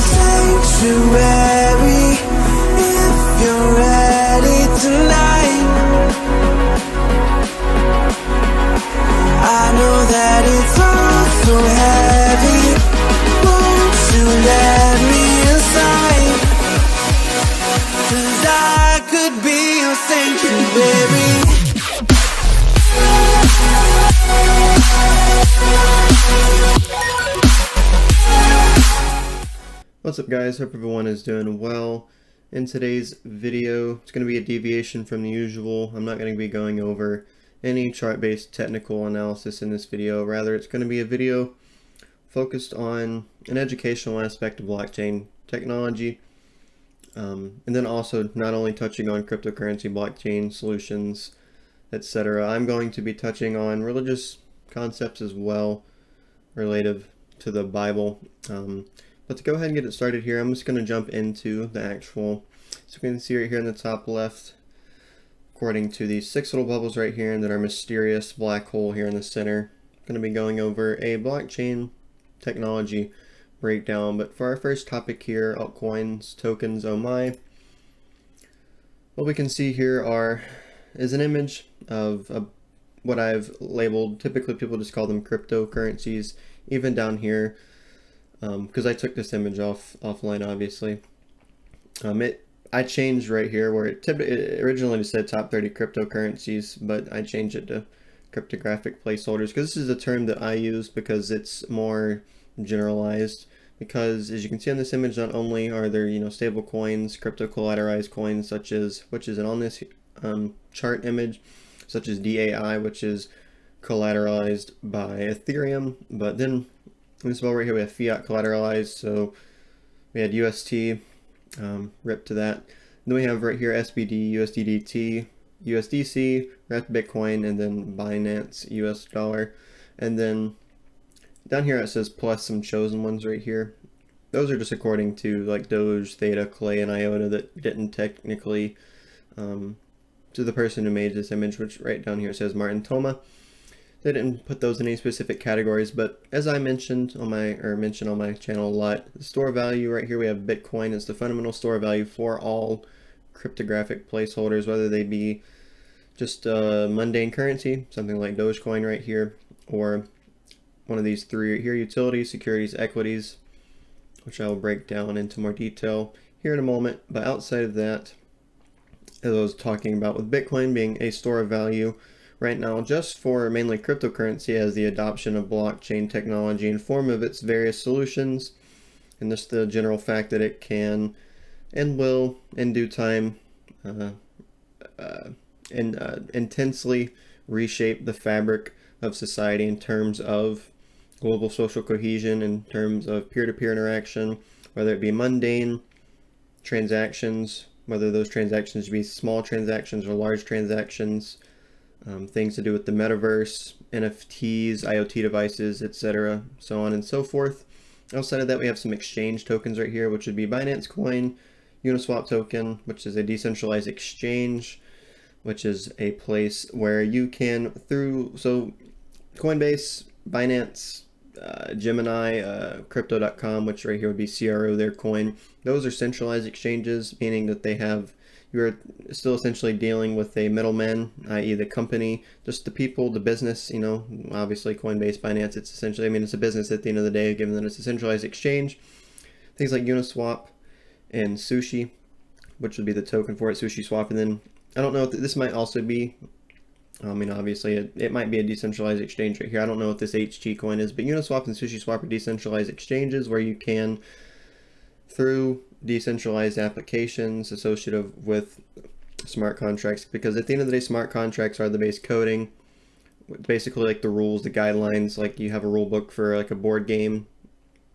sanctuary if you're ready tonight. I know that it's all so heavy. Won't you let me I could be your sanctuary. What's up guys, hope everyone is doing well. In today's video, it's going to be a deviation from the usual. I'm not going to be going over any chart-based technical analysis in this video. Rather, it's going to be a video focused on an educational aspect of blockchain technology. Um, and then also not only touching on cryptocurrency, blockchain solutions, etc. I'm going to be touching on religious concepts as well relative to the Bible. Um, but to go ahead and get it started here, I'm just going to jump into the actual, so you can see right here in the top left, according to these six little bubbles right here, and then our mysterious black hole here in the center. I'm going to be going over a blockchain technology breakdown, but for our first topic here, altcoins, tokens, oh my, what we can see here are is an image of a, what I've labeled, typically people just call them cryptocurrencies, even down here, because um, I took this image off offline obviously. Um, it I changed right here where it, it originally said top 30 cryptocurrencies but I changed it to cryptographic placeholders because this is a term that I use because it's more generalized. Because as you can see on this image not only are there you know stable coins crypto collateralized coins such as which is on this um, chart image such as DAI which is collateralized by Ethereum but then this ball right here we have fiat collateralized, so we had UST, um, rip to that. Then we have right here SBD, USDDT, USDC, Wrapped Bitcoin, and then Binance US dollar. And then down here it says plus some chosen ones right here. Those are just according to like Doge, Theta, Klay, and IOTA that didn't technically um, to the person who made this image, which right down here says Martin Toma. They didn't put those in any specific categories, but as I mentioned on my, or mentioned on my channel a lot, the store value right here, we have Bitcoin It's the fundamental store value for all cryptographic placeholders, whether they be just a mundane currency, something like Dogecoin right here, or one of these three right here, utilities, securities, equities, which I will break down into more detail here in a moment. But outside of that, as I was talking about with Bitcoin being a store of value, right now just for mainly cryptocurrency as the adoption of blockchain technology in form of its various solutions and just the general fact that it can and will in due time uh, uh, and uh, intensely reshape the fabric of society in terms of global social cohesion in terms of peer-to-peer -peer interaction whether it be mundane transactions whether those transactions be small transactions or large transactions um, things to do with the metaverse, NFTs, IoT devices, etc., so on and so forth. Outside of that, we have some exchange tokens right here, which would be Binance Coin, Uniswap token, which is a decentralized exchange, which is a place where you can, through, so Coinbase, Binance, uh, Gemini, uh, Crypto.com, which right here would be CRO, their coin. Those are centralized exchanges, meaning that they have you're still essentially dealing with a middleman, i.e. the company, just the people, the business, you know, obviously Coinbase, Binance, it's essentially, I mean, it's a business at the end of the day, given that it's a centralized exchange. Things like Uniswap and Sushi, which would be the token for it, Sushi Swap, and then I don't know if this might also be, I mean, obviously it, it might be a decentralized exchange right here. I don't know what this HT coin is, but Uniswap and Sushi Swap are decentralized exchanges where you can, through decentralized applications associated with smart contracts because at the end of the day smart contracts are the base coding basically like the rules the guidelines like you have a rule book for like a board game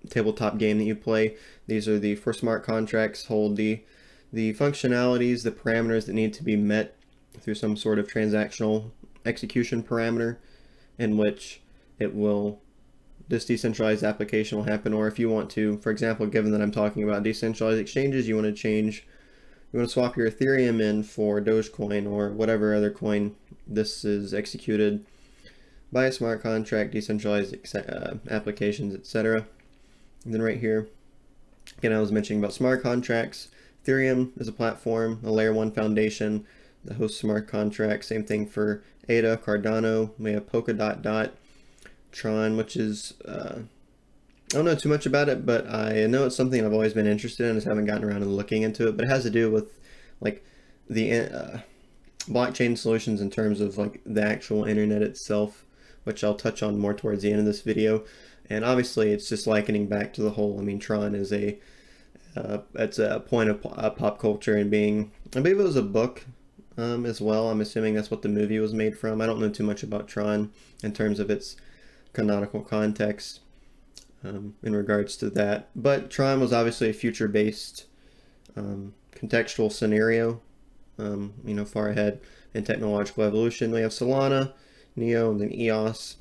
tabletop game that you play. These are the for smart contracts hold the the functionalities the parameters that need to be met through some sort of transactional execution parameter in which it will this decentralized application will happen or if you want to for example given that I'm talking about decentralized exchanges you want to change you want to swap your Ethereum in for Dogecoin or whatever other coin this is executed by a smart contract decentralized uh, applications etc and then right here Again, I was mentioning about smart contracts. Ethereum is a platform, a layer one foundation that hosts smart contracts. Same thing for ADA, Cardano. We have Polkadot Dot, Tron, which is uh, I don't know too much about it, but I know it's something I've always been interested in. I just haven't gotten around to looking into it. But it has to do with like the uh, blockchain solutions in terms of like the actual internet itself, which I'll touch on more towards the end of this video. And obviously, it's just likening back to the whole. I mean, Tron is a uh, it's a point of uh, pop culture and being. I believe it was a book um, as well. I'm assuming that's what the movie was made from. I don't know too much about Tron in terms of its canonical context um, in regards to that. But Tron was obviously a future-based um, contextual scenario, um, you know, far ahead in technological evolution. We have Solana, Neo, and then EOS.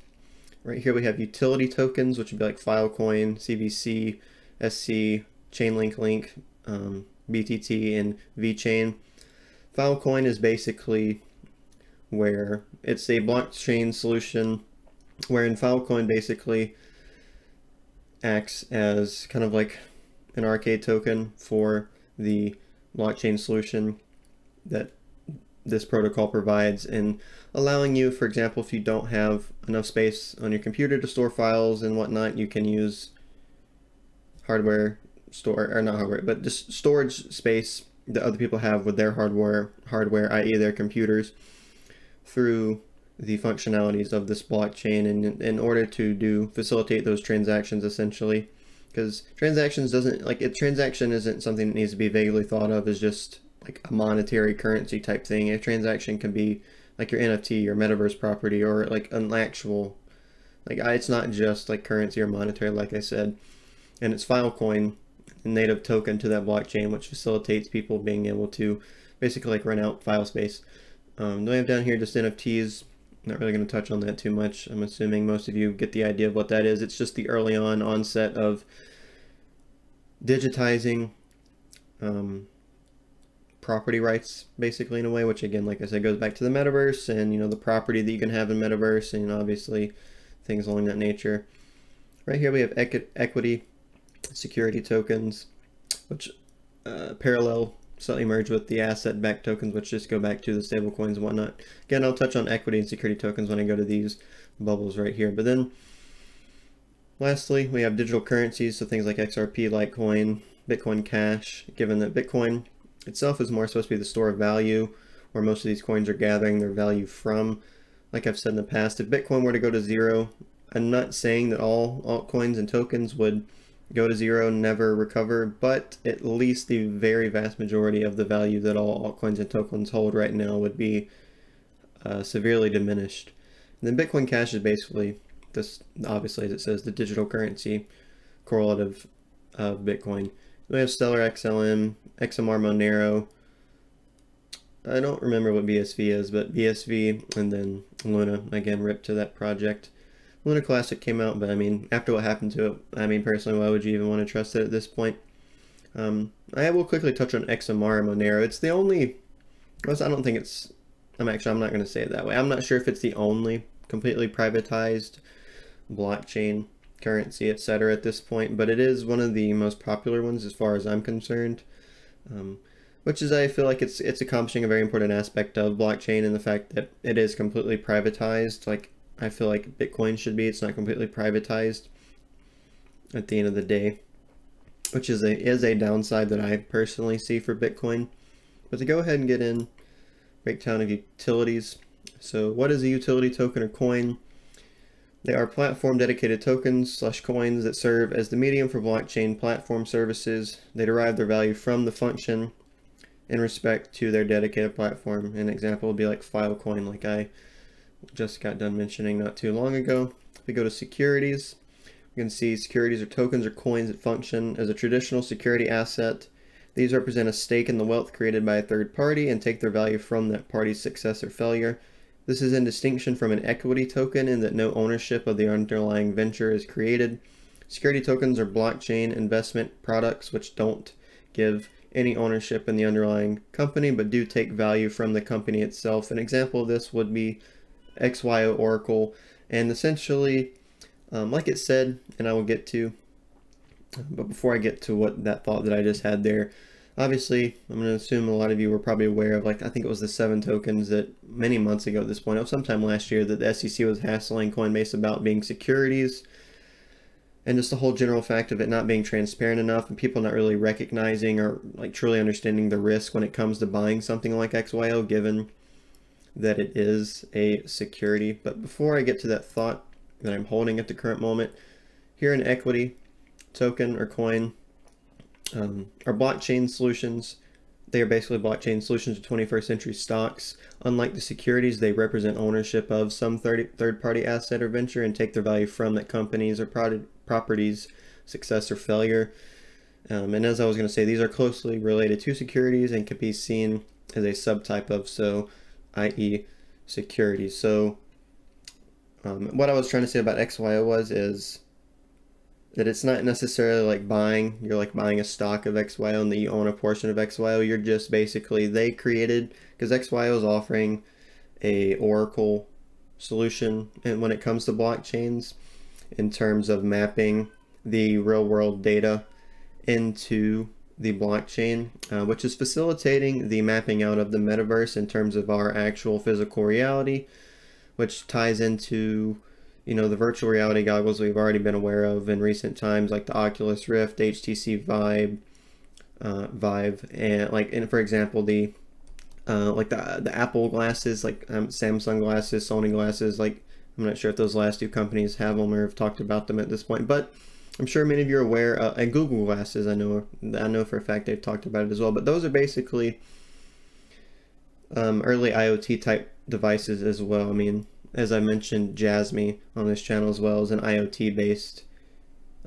Right here we have utility tokens, which would be like Filecoin, CVC, SC, Chainlink Link, um, BTT, and VeChain. Filecoin is basically where it's a blockchain solution wherein Filecoin basically acts as kind of like an arcade token for the blockchain solution that this protocol provides and allowing you, for example, if you don't have enough space on your computer to store files and whatnot, you can use hardware store or not hardware, but just storage space that other people have with their hardware, hardware, i.e. their computers, through the functionalities of this blockchain and in order to do facilitate those transactions essentially. Because transactions doesn't like a transaction isn't something that needs to be vaguely thought of as just like a monetary currency type thing. A transaction can be like your nft your metaverse property or like an actual like it's not just like currency or monetary like i said. And it's filecoin a native token to that blockchain which facilitates people being able to basically like rent out file space. Um, then we have down here just nfts not really going to touch on that too much. I'm assuming most of you get the idea of what that is. It's just the early on onset of digitizing um, property rights, basically in a way, which again, like I said, goes back to the metaverse and you know the property that you can have in metaverse and obviously things along that nature. Right here we have equ equity security tokens, which uh, parallel slightly merge with the asset-backed tokens, which just go back to the stable coins and whatnot. Again, I'll touch on equity and security tokens when I go to these bubbles right here. But then, lastly, we have digital currencies, so things like XRP, Litecoin, Bitcoin Cash, given that Bitcoin itself is more supposed to be the store of value, where most of these coins are gathering their value from. Like I've said in the past, if Bitcoin were to go to zero, I'm not saying that all altcoins and tokens would go to zero, never recover, but at least the very vast majority of the value that all altcoins and tokens hold right now would be uh, severely diminished. And then Bitcoin Cash is basically this, obviously, as it says, the digital currency correlative of Bitcoin. We have Stellar XLM, XMR Monero. I don't remember what BSV is, but BSV and then Luna, again, ripped to that project. Luna Classic came out, but I mean, after what happened to it, I mean, personally, why would you even want to trust it at this point? Um, I will quickly touch on XMR and Monero. It's the only, I don't think it's, I'm actually, I'm not going to say it that way. I'm not sure if it's the only completely privatized blockchain currency, etc. at this point, but it is one of the most popular ones as far as I'm concerned. Um, which is I feel like it's it's accomplishing a very important aspect of blockchain and the fact that it is completely privatized. Like I feel like Bitcoin should be. It's not completely privatized at the end of the day, which is a is a downside that I personally see for Bitcoin. But to go ahead and get in breakdown of utilities. So what is a utility token or coin? They are platform dedicated tokens slash coins that serve as the medium for blockchain platform services. They derive their value from the function in respect to their dedicated platform. An example would be like Filecoin, like I just got done mentioning not too long ago. If we go to securities, we can see securities are tokens or coins that function as a traditional security asset. These represent a stake in the wealth created by a third party and take their value from that party's success or failure. This is in distinction from an equity token in that no ownership of the underlying venture is created. Security tokens are blockchain investment products which don't give any ownership in the underlying company but do take value from the company itself. An example of this would be XYO Oracle. And essentially, um, like it said, and I will get to, But before I get to what that thought that I just had there, obviously I'm going to assume a lot of you were probably aware of like I think it was the seven tokens that many months ago at this point, it was sometime last year that the SEC was hassling Coinbase about being securities and just the whole general fact of it not being transparent enough and people not really recognizing or like truly understanding the risk when it comes to buying something like XYO given that it is a security. But before I get to that thought that I'm holding at the current moment, here in equity, token or coin, um, are blockchain solutions. They are basically blockchain solutions to 21st century stocks. Unlike the securities, they represent ownership of some third-party asset or venture and take their value from that company's or properties, success or failure. Um, and as I was going to say, these are closely related to securities and can be seen as a subtype of so i.e. security. So um, what I was trying to say about XYO was is that it's not necessarily like buying, you're like buying a stock of XYO and that you own a portion of XYO. You're just basically, they created, because XYO is offering a Oracle solution and when it comes to blockchains in terms of mapping the real world data into the blockchain, uh, which is facilitating the mapping out of the metaverse in terms of our actual physical reality, which ties into you know the virtual reality goggles we've already been aware of in recent times, like the Oculus Rift, HTC Vive, uh, Vive, and like and for example the uh, like the the Apple glasses, like um, Samsung glasses, Sony glasses, like I'm not sure if those last two companies have them or have talked about them at this point, but I'm sure many of you are aware, uh, and Google Glasses, I know, I know for a fact they've talked about it as well, but those are basically um, early IoT type devices as well. I mean, as I mentioned, Jasmy on this channel as well is an IoT based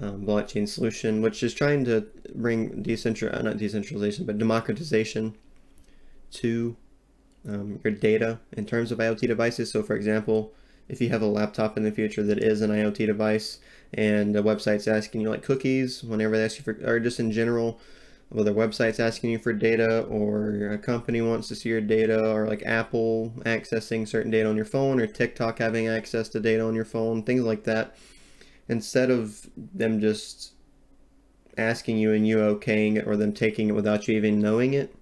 um, blockchain solution, which is trying to bring decentral, uh, not decentralization, but democratization to um, your data in terms of IoT devices. So for example, if you have a laptop in the future that is an IoT device and a website's asking you like cookies whenever they ask you for, or just in general, whether website's asking you for data or a company wants to see your data or like Apple accessing certain data on your phone or TikTok having access to data on your phone, things like that. Instead of them just asking you and you okaying it or them taking it without you even knowing it,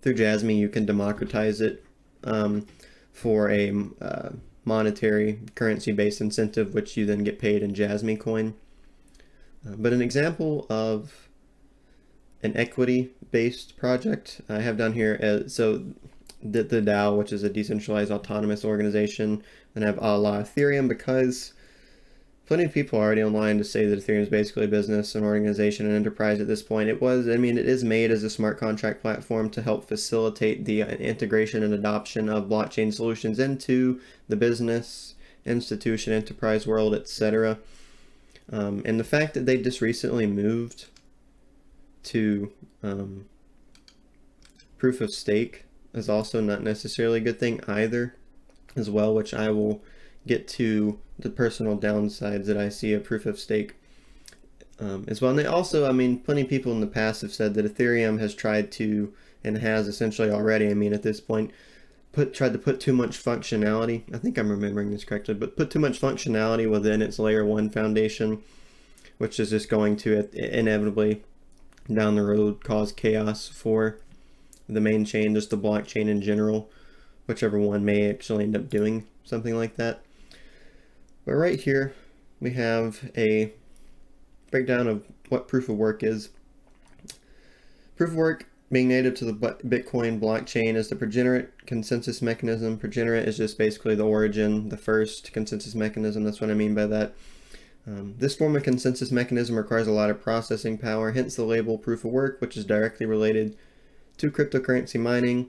through Jasmy you can democratize it um, for a uh, monetary currency-based incentive, which you then get paid in Jasmy coin. Uh, but an example of an equity-based project I have down here, uh, so the, the DAO, which is a decentralized autonomous organization, and I have a la Ethereum because plenty of people already online to say that Ethereum is basically a business, an organization, an enterprise at this point. It was, I mean, it is made as a smart contract platform to help facilitate the integration and adoption of blockchain solutions into the business, institution, enterprise world, etc. Um, and the fact that they just recently moved to um, proof of stake is also not necessarily a good thing either as well, which I will get to the personal downsides that I see of proof of stake um, as well. And they also, I mean, plenty of people in the past have said that Ethereum has tried to, and has essentially already, I mean, at this point, put tried to put too much functionality. I think I'm remembering this correctly, but put too much functionality within its layer one foundation, which is just going to inevitably down the road cause chaos for the main chain, just the blockchain in general, whichever one may actually end up doing something like that. But right here, we have a breakdown of what proof of work is. Proof of work being native to the Bitcoin blockchain is the progenerate consensus mechanism. Progenerate is just basically the origin, the first consensus mechanism. That's what I mean by that. Um, this form of consensus mechanism requires a lot of processing power, hence the label proof of work, which is directly related to cryptocurrency mining.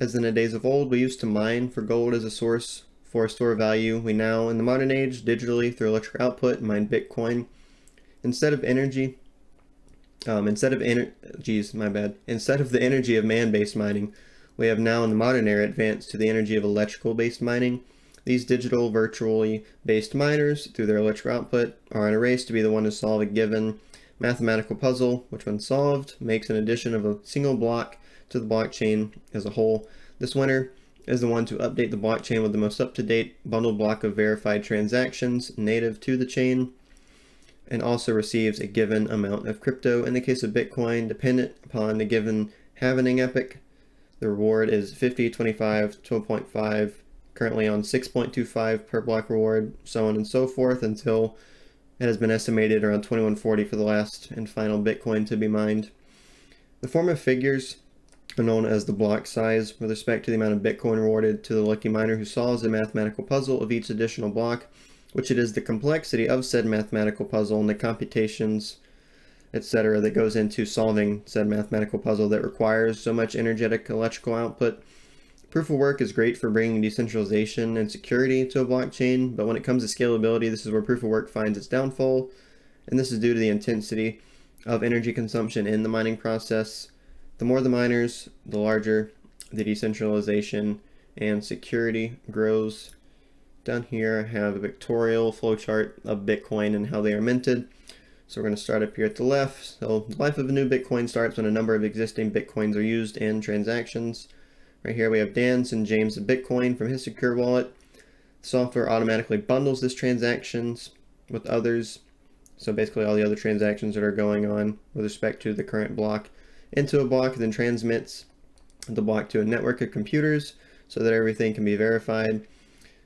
As in the days of old, we used to mine for gold as a source for store value. We now, in the modern age, digitally through electric output, mine Bitcoin. Instead of energy, um, instead of energy, geez, my bad. Instead of the energy of man-based mining, we have now in the modern era advanced to the energy of electrical-based mining. These digital, virtually based miners, through their electric output, are in a race to be the one to solve a given mathematical puzzle, which when solved, makes an addition of a single block to the blockchain as a whole. This winner is the one to update the blockchain with the most up-to-date bundled block of verified transactions native to the chain. and also receives a given amount of crypto. In the case of Bitcoin, dependent upon the given halvening epoch, the reward is 50, 25, 12.5, currently on 6.25 per block reward, so on and so forth until it has been estimated around 2140 for the last and final Bitcoin to be mined. The form of figures are known as the block size with respect to the amount of Bitcoin rewarded to the lucky miner who solves the mathematical puzzle of each additional block, which it is the complexity of said mathematical puzzle and the computations, etc. that goes into solving said mathematical puzzle that requires so much energetic electrical output. Proof of work is great for bringing decentralization and security to a blockchain, but when it comes to scalability, this is where proof of work finds its downfall, and this is due to the intensity of energy consumption in the mining process the more the miners, the larger the decentralization and security grows. Down here I have a pictorial flowchart of Bitcoin and how they are minted. So we're going to start up here at the left. So the life of a new Bitcoin starts when a number of existing Bitcoins are used in transactions. Right here we have Dan's and James of Bitcoin from his secure wallet. The software automatically bundles this transactions with others. So basically all the other transactions that are going on with respect to the current block into a block, then transmits the block to a network of computers so that everything can be verified.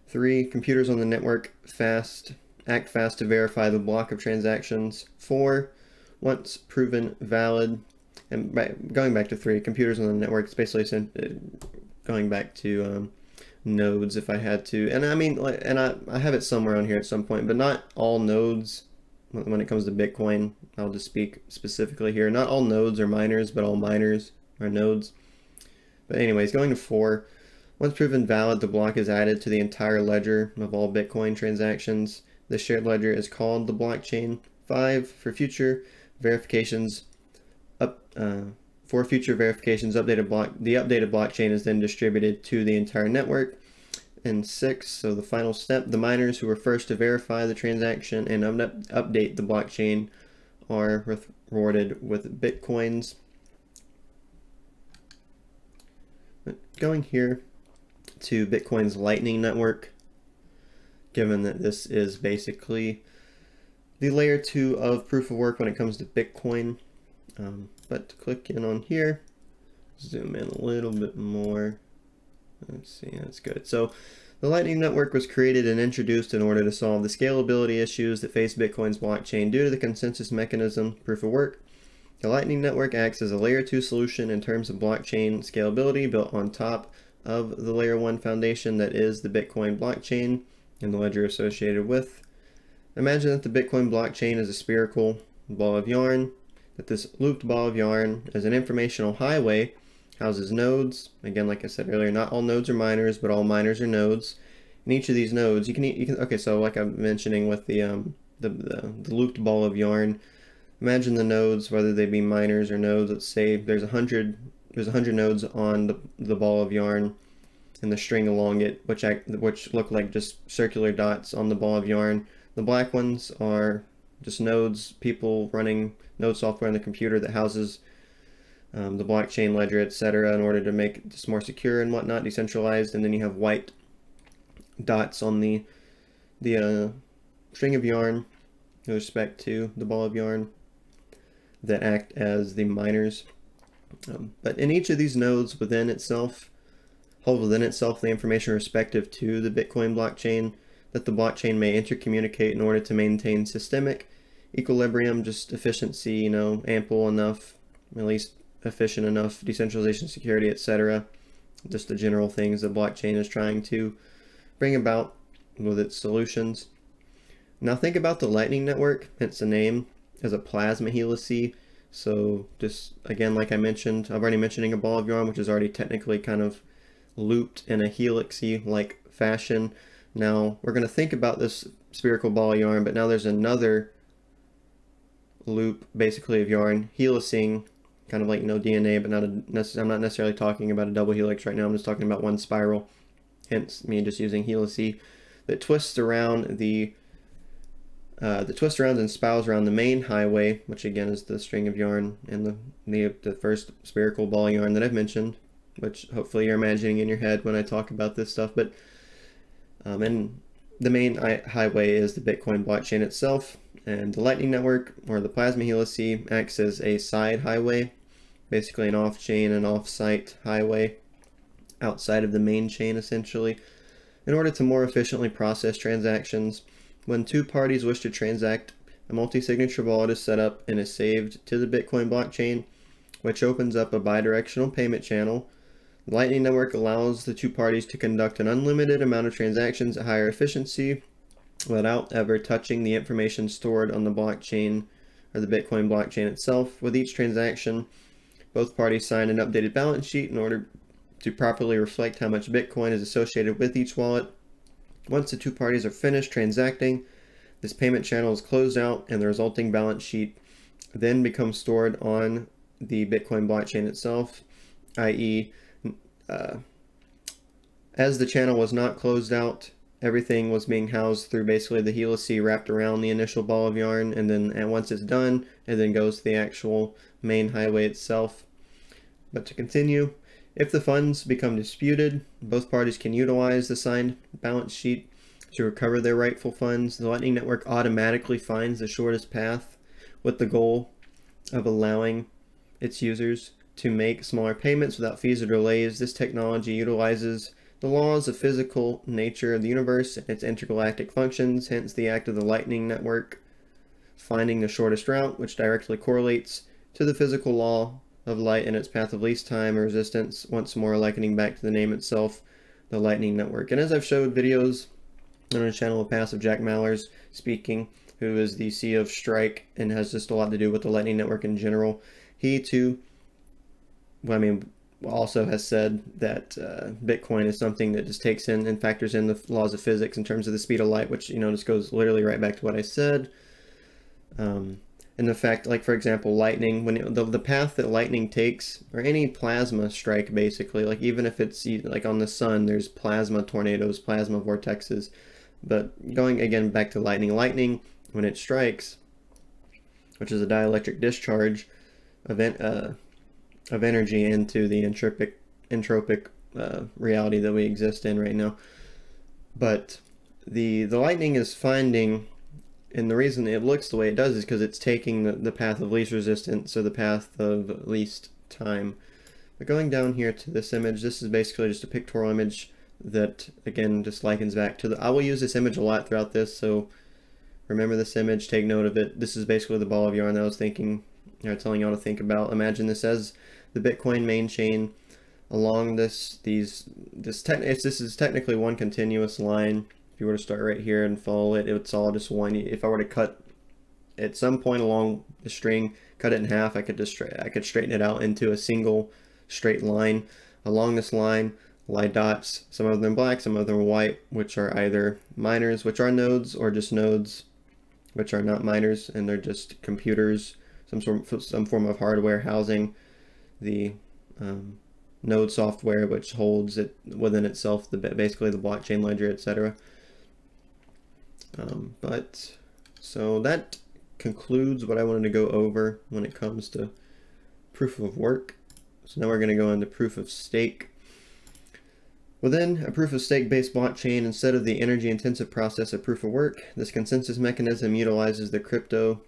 Three, computers on the network fast act fast to verify the block of transactions. Four, once proven valid, and by, going back to three, computers on the network, it's basically uh, going back to um, nodes if I had to. And I mean, and I, I have it somewhere on here at some point, but not all nodes when it comes to Bitcoin. I'll just speak specifically here. Not all nodes are miners, but all miners are nodes. But anyways, going to four. Once proven valid, the block is added to the entire ledger of all Bitcoin transactions. The shared ledger is called the blockchain. Five, for future verifications, up uh, for future verifications, updated block the updated blockchain is then distributed to the entire network and six, so the final step, the miners who were first to verify the transaction and up update the blockchain are rewarded with bitcoins. But going here to Bitcoin's Lightning Network, given that this is basically the layer two of proof of work when it comes to Bitcoin. Um, but click in on here, zoom in a little bit more. Let's see, that's good. So the Lightning Network was created and introduced in order to solve the scalability issues that face Bitcoin's blockchain due to the consensus mechanism proof of work. The Lightning Network acts as a layer 2 solution in terms of blockchain scalability built on top of the layer 1 foundation that is the Bitcoin blockchain and the ledger associated with. Imagine that the Bitcoin blockchain is a spherical ball of yarn, that this looped ball of yarn is an informational highway houses nodes. Again, like I said earlier, not all nodes are miners, but all miners are nodes. In each of these nodes, you can, you can okay, so like I'm mentioning with the, um, the, the, the looped ball of yarn, imagine the nodes, whether they be miners or nodes, let's say there's a hundred, there's a hundred nodes on the, the ball of yarn and the string along it, which act, which look like just circular dots on the ball of yarn. The black ones are just nodes, people running node software on the computer that houses um, the blockchain ledger, etc., in order to make this more secure and whatnot, decentralized. And then you have white dots on the the uh, string of yarn with respect to the ball of yarn that act as the miners. Um, but in each of these nodes within itself, hold within itself the information respective to the Bitcoin blockchain that the blockchain may intercommunicate in order to maintain systemic equilibrium, just efficiency, you know, ample enough, at least efficient enough, decentralization, security, etc. Just the general things that blockchain is trying to bring about with its solutions. Now think about the Lightning Network, hence the name, as a plasma helice. So just again, like I mentioned, I've already mentioning a ball of yarn, which is already technically kind of looped in a helixy like fashion. Now we're going to think about this spherical ball of yarn, but now there's another loop basically of yarn helicing kind of like you know DNA, but not a I'm not necessarily talking about a double helix right now. I'm just talking about one spiral. Hence me just using helice that twists around the uh, the twist around and spirals around the main highway, which again is the string of yarn and the, the the first spherical ball yarn that I've mentioned, which hopefully you're imagining in your head when I talk about this stuff. But um, and the main highway is the Bitcoin blockchain itself, and the Lightning Network, or the Plasma Helice, acts as a side highway, basically an off-chain and off-site highway outside of the main chain, essentially, in order to more efficiently process transactions. When two parties wish to transact, a multi-signature wallet is set up and is saved to the Bitcoin blockchain, which opens up a bidirectional payment channel the Lightning Network allows the two parties to conduct an unlimited amount of transactions at higher efficiency without ever touching the information stored on the blockchain or the Bitcoin blockchain itself. With each transaction, both parties sign an updated balance sheet in order to properly reflect how much Bitcoin is associated with each wallet. Once the two parties are finished transacting, this payment channel is closed out and the resulting balance sheet then becomes stored on the Bitcoin blockchain itself, i.e uh, as the channel was not closed out, everything was being housed through basically the helice wrapped around the initial ball of yarn and then and once it's done it then goes to the actual main highway itself but to continue if the funds become disputed both parties can utilize the signed balance sheet to recover their rightful funds the lightning network automatically finds the shortest path with the goal of allowing its users to make smaller payments without fees or delays. This technology utilizes the laws of physical nature of the universe and its intergalactic functions, hence the act of the lightning network finding the shortest route, which directly correlates to the physical law of light and its path of least time or resistance, once more likening back to the name itself, the lightning network. And as I've showed videos on the channel of Passive Jack Mallers speaking, who is the CEO of Strike and has just a lot to do with the lightning network in general, he too I mean, also has said that uh, Bitcoin is something that just takes in and factors in the laws of physics in terms of the speed of light, which, you know, just goes literally right back to what I said. Um, and the fact, like, for example, lightning, when it, the, the path that lightning takes, or any plasma strike, basically, like, even if it's, like, on the sun, there's plasma tornadoes, plasma vortexes. But going, again, back to lightning, lightning, when it strikes, which is a dielectric discharge, event, uh, of energy into the entropic entropic uh, reality that we exist in right now. But the the lightning is finding, and the reason it looks the way it does is because it's taking the, the path of least resistance, so the path of least time. But going down here to this image, this is basically just a pictorial image that, again, just likens back to the... I will use this image a lot throughout this, so remember this image, take note of it. This is basically the ball of yarn that I was thinking, or telling y'all to think about. Imagine this as the Bitcoin main chain along this these this tech this is technically one continuous line if you were to start right here and follow it it's all just one if I were to cut at some point along the string cut it in half I could just I could straighten it out into a single straight line. Along this line lie dots some of them black some of them white which are either miners which are nodes or just nodes which are not miners and they're just computers some sort some form of hardware housing the um, node software which holds it within itself the basically the blockchain ledger etc um, but so that concludes what I wanted to go over when it comes to proof of work so now we're going to go into proof of stake Within a proof of stake based blockchain, instead of the energy intensive process of proof of work, this consensus mechanism utilizes the crypto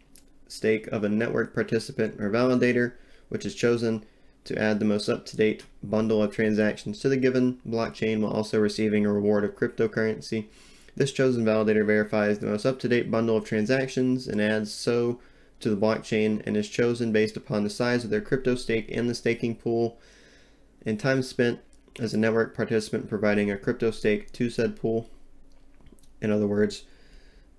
stake of a network participant or validator, which is chosen to add the most up-to-date bundle of transactions to the given blockchain while also receiving a reward of cryptocurrency. This chosen validator verifies the most up-to-date bundle of transactions and adds so to the blockchain and is chosen based upon the size of their crypto stake in the staking pool and time spent as a network participant providing a crypto stake to said pool. In other words,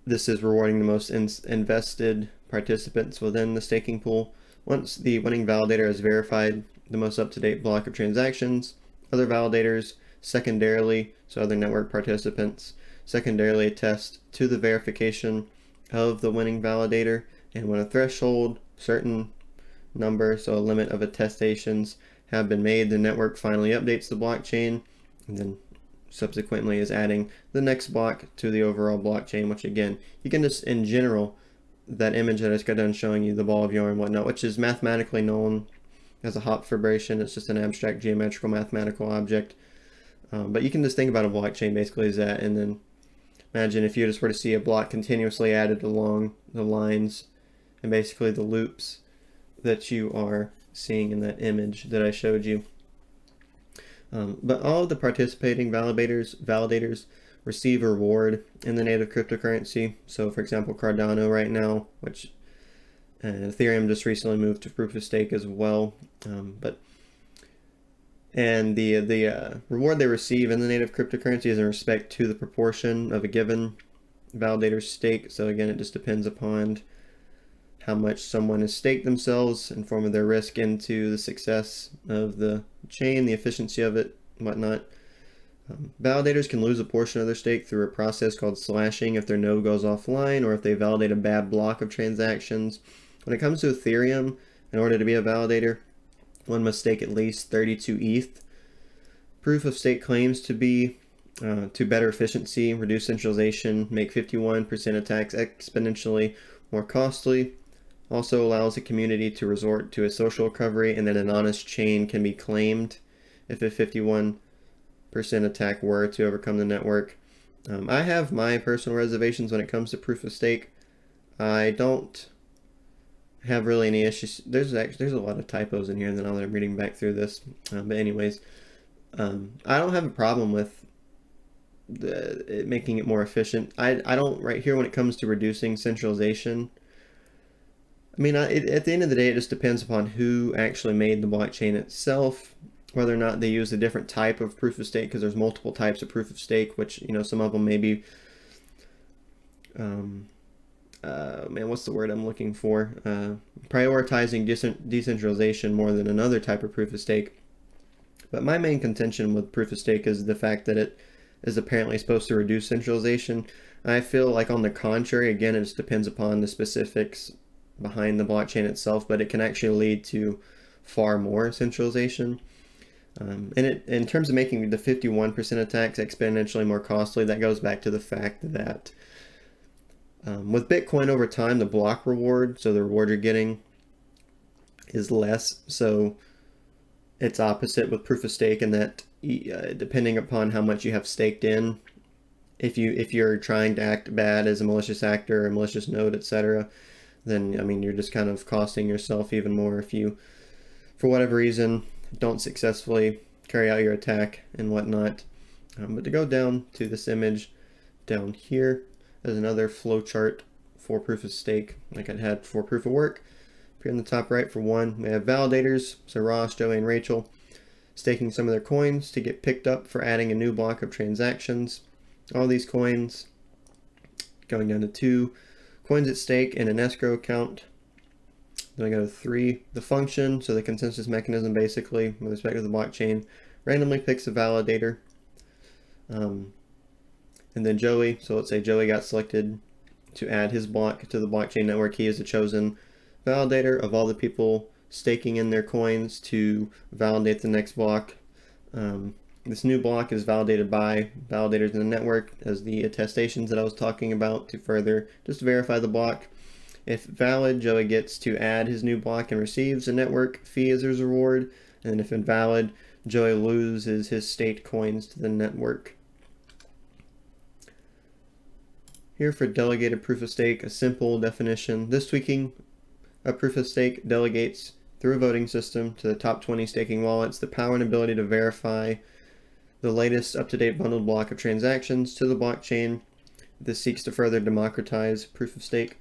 this is rewarding the most in invested participants within the staking pool. Once the winning validator has verified the most up-to-date block of transactions. Other validators, secondarily, so other network participants, secondarily attest to the verification of the winning validator. And when a threshold, certain number, so a limit of attestations have been made, the network finally updates the blockchain and then subsequently is adding the next block to the overall blockchain, which again, you can just, in general, that image that I just got done showing you, the ball of yarn and whatnot, which is mathematically known as a Hopf fibration. It's just an abstract geometrical mathematical object. Um, but you can just think about a blockchain basically as that. And then Imagine if you just were to see a block continuously added along the lines and basically the loops that you are seeing in that image that I showed you. Um, but all of the participating validators, validators receive a reward in the native cryptocurrency. So for example, Cardano right now, which uh, Ethereum just recently moved to proof of stake as well. Um, but and the the uh, reward they receive in the native cryptocurrency is in respect to the proportion of a given validator's stake. So again, it just depends upon how much someone has staked themselves in form of their risk into the success of the chain, the efficiency of it, whatnot. Um, validators can lose a portion of their stake through a process called slashing if their node goes offline or if they validate a bad block of transactions. When it comes to Ethereum, in order to be a validator, one must stake at least 32 ETH. Proof of stake claims to be uh, to better efficiency, reduce centralization, make 51% attacks exponentially more costly, also allows a community to resort to a social recovery and that an honest chain can be claimed if a 51% attack were to overcome the network. Um, I have my personal reservations when it comes to proof of stake. I don't have really any issues. There's actually there's a lot of typos in here that I'm reading back through this. Uh, but anyways, um, I don't have a problem with the, it making it more efficient. I, I don't right here when it comes to reducing centralization. I mean, I, it, at the end of the day, it just depends upon who actually made the blockchain itself, whether or not they use a different type of proof of stake, because there's multiple types of proof of stake, which, you know, some of them may be, um, uh, man, what's the word I'm looking for? Uh, prioritizing decentralization more than another type of proof of stake. But my main contention with proof of stake is the fact that it is apparently supposed to reduce centralization. I feel like on the contrary, again, it just depends upon the specifics behind the blockchain itself, but it can actually lead to far more centralization. Um, and it, in terms of making the 51% attacks exponentially more costly, that goes back to the fact that um, with Bitcoin over time, the block reward, so the reward you're getting is less. So it's opposite with proof of stake in that uh, depending upon how much you have staked in, if you if you're trying to act bad as a malicious actor or a malicious node, etc., then I mean you're just kind of costing yourself even more if you, for whatever reason, don't successfully carry out your attack and whatnot. Um, but to go down to this image down here, there's another flowchart for proof of stake, like I'd had for proof of work. Here in the top right for one, we have validators, so Ross, Joey, and Rachel, staking some of their coins to get picked up for adding a new block of transactions. All these coins going down to two, coins at stake in an escrow account. Then I go to three, the function, so the consensus mechanism basically, with respect to the blockchain, randomly picks a validator. Um, and then Joey, so let's say Joey got selected to add his block to the blockchain network. He is the chosen validator of all the people staking in their coins to validate the next block. Um, this new block is validated by validators in the network as the attestations that I was talking about to further just verify the block. If valid, Joey gets to add his new block and receives a network fee as his reward. And if invalid, Joey loses his state coins to the network. Here for delegated proof of stake, a simple definition. This tweaking a proof of stake delegates through a voting system to the top 20 staking wallets the power and ability to verify the latest up-to-date bundled block of transactions to the blockchain. This seeks to further democratize proof of stake.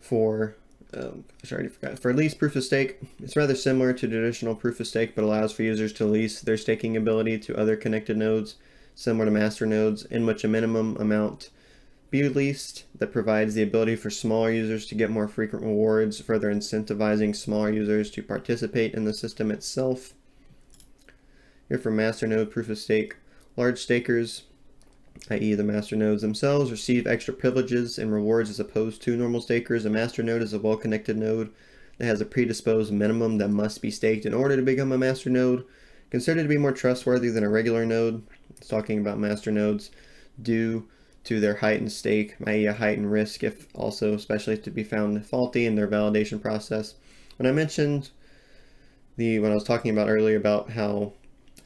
For um, I forgot. For lease proof of stake, it's rather similar to traditional proof of stake, but allows for users to lease their staking ability to other connected nodes, similar to master nodes, in which a minimum amount be released that provides the ability for smaller users to get more frequent rewards, further incentivizing smaller users to participate in the system itself. Here for masternode proof of stake, large stakers, i.e. the masternodes themselves, receive extra privileges and rewards as opposed to normal stakers. A masternode is a well-connected node that has a predisposed minimum that must be staked in order to become a masternode. Considered to be more trustworthy than a regular node, it's talking about master nodes due to their heightened stake, i.e. a heightened risk if also especially to be found faulty in their validation process. When I mentioned the when I was talking about earlier about how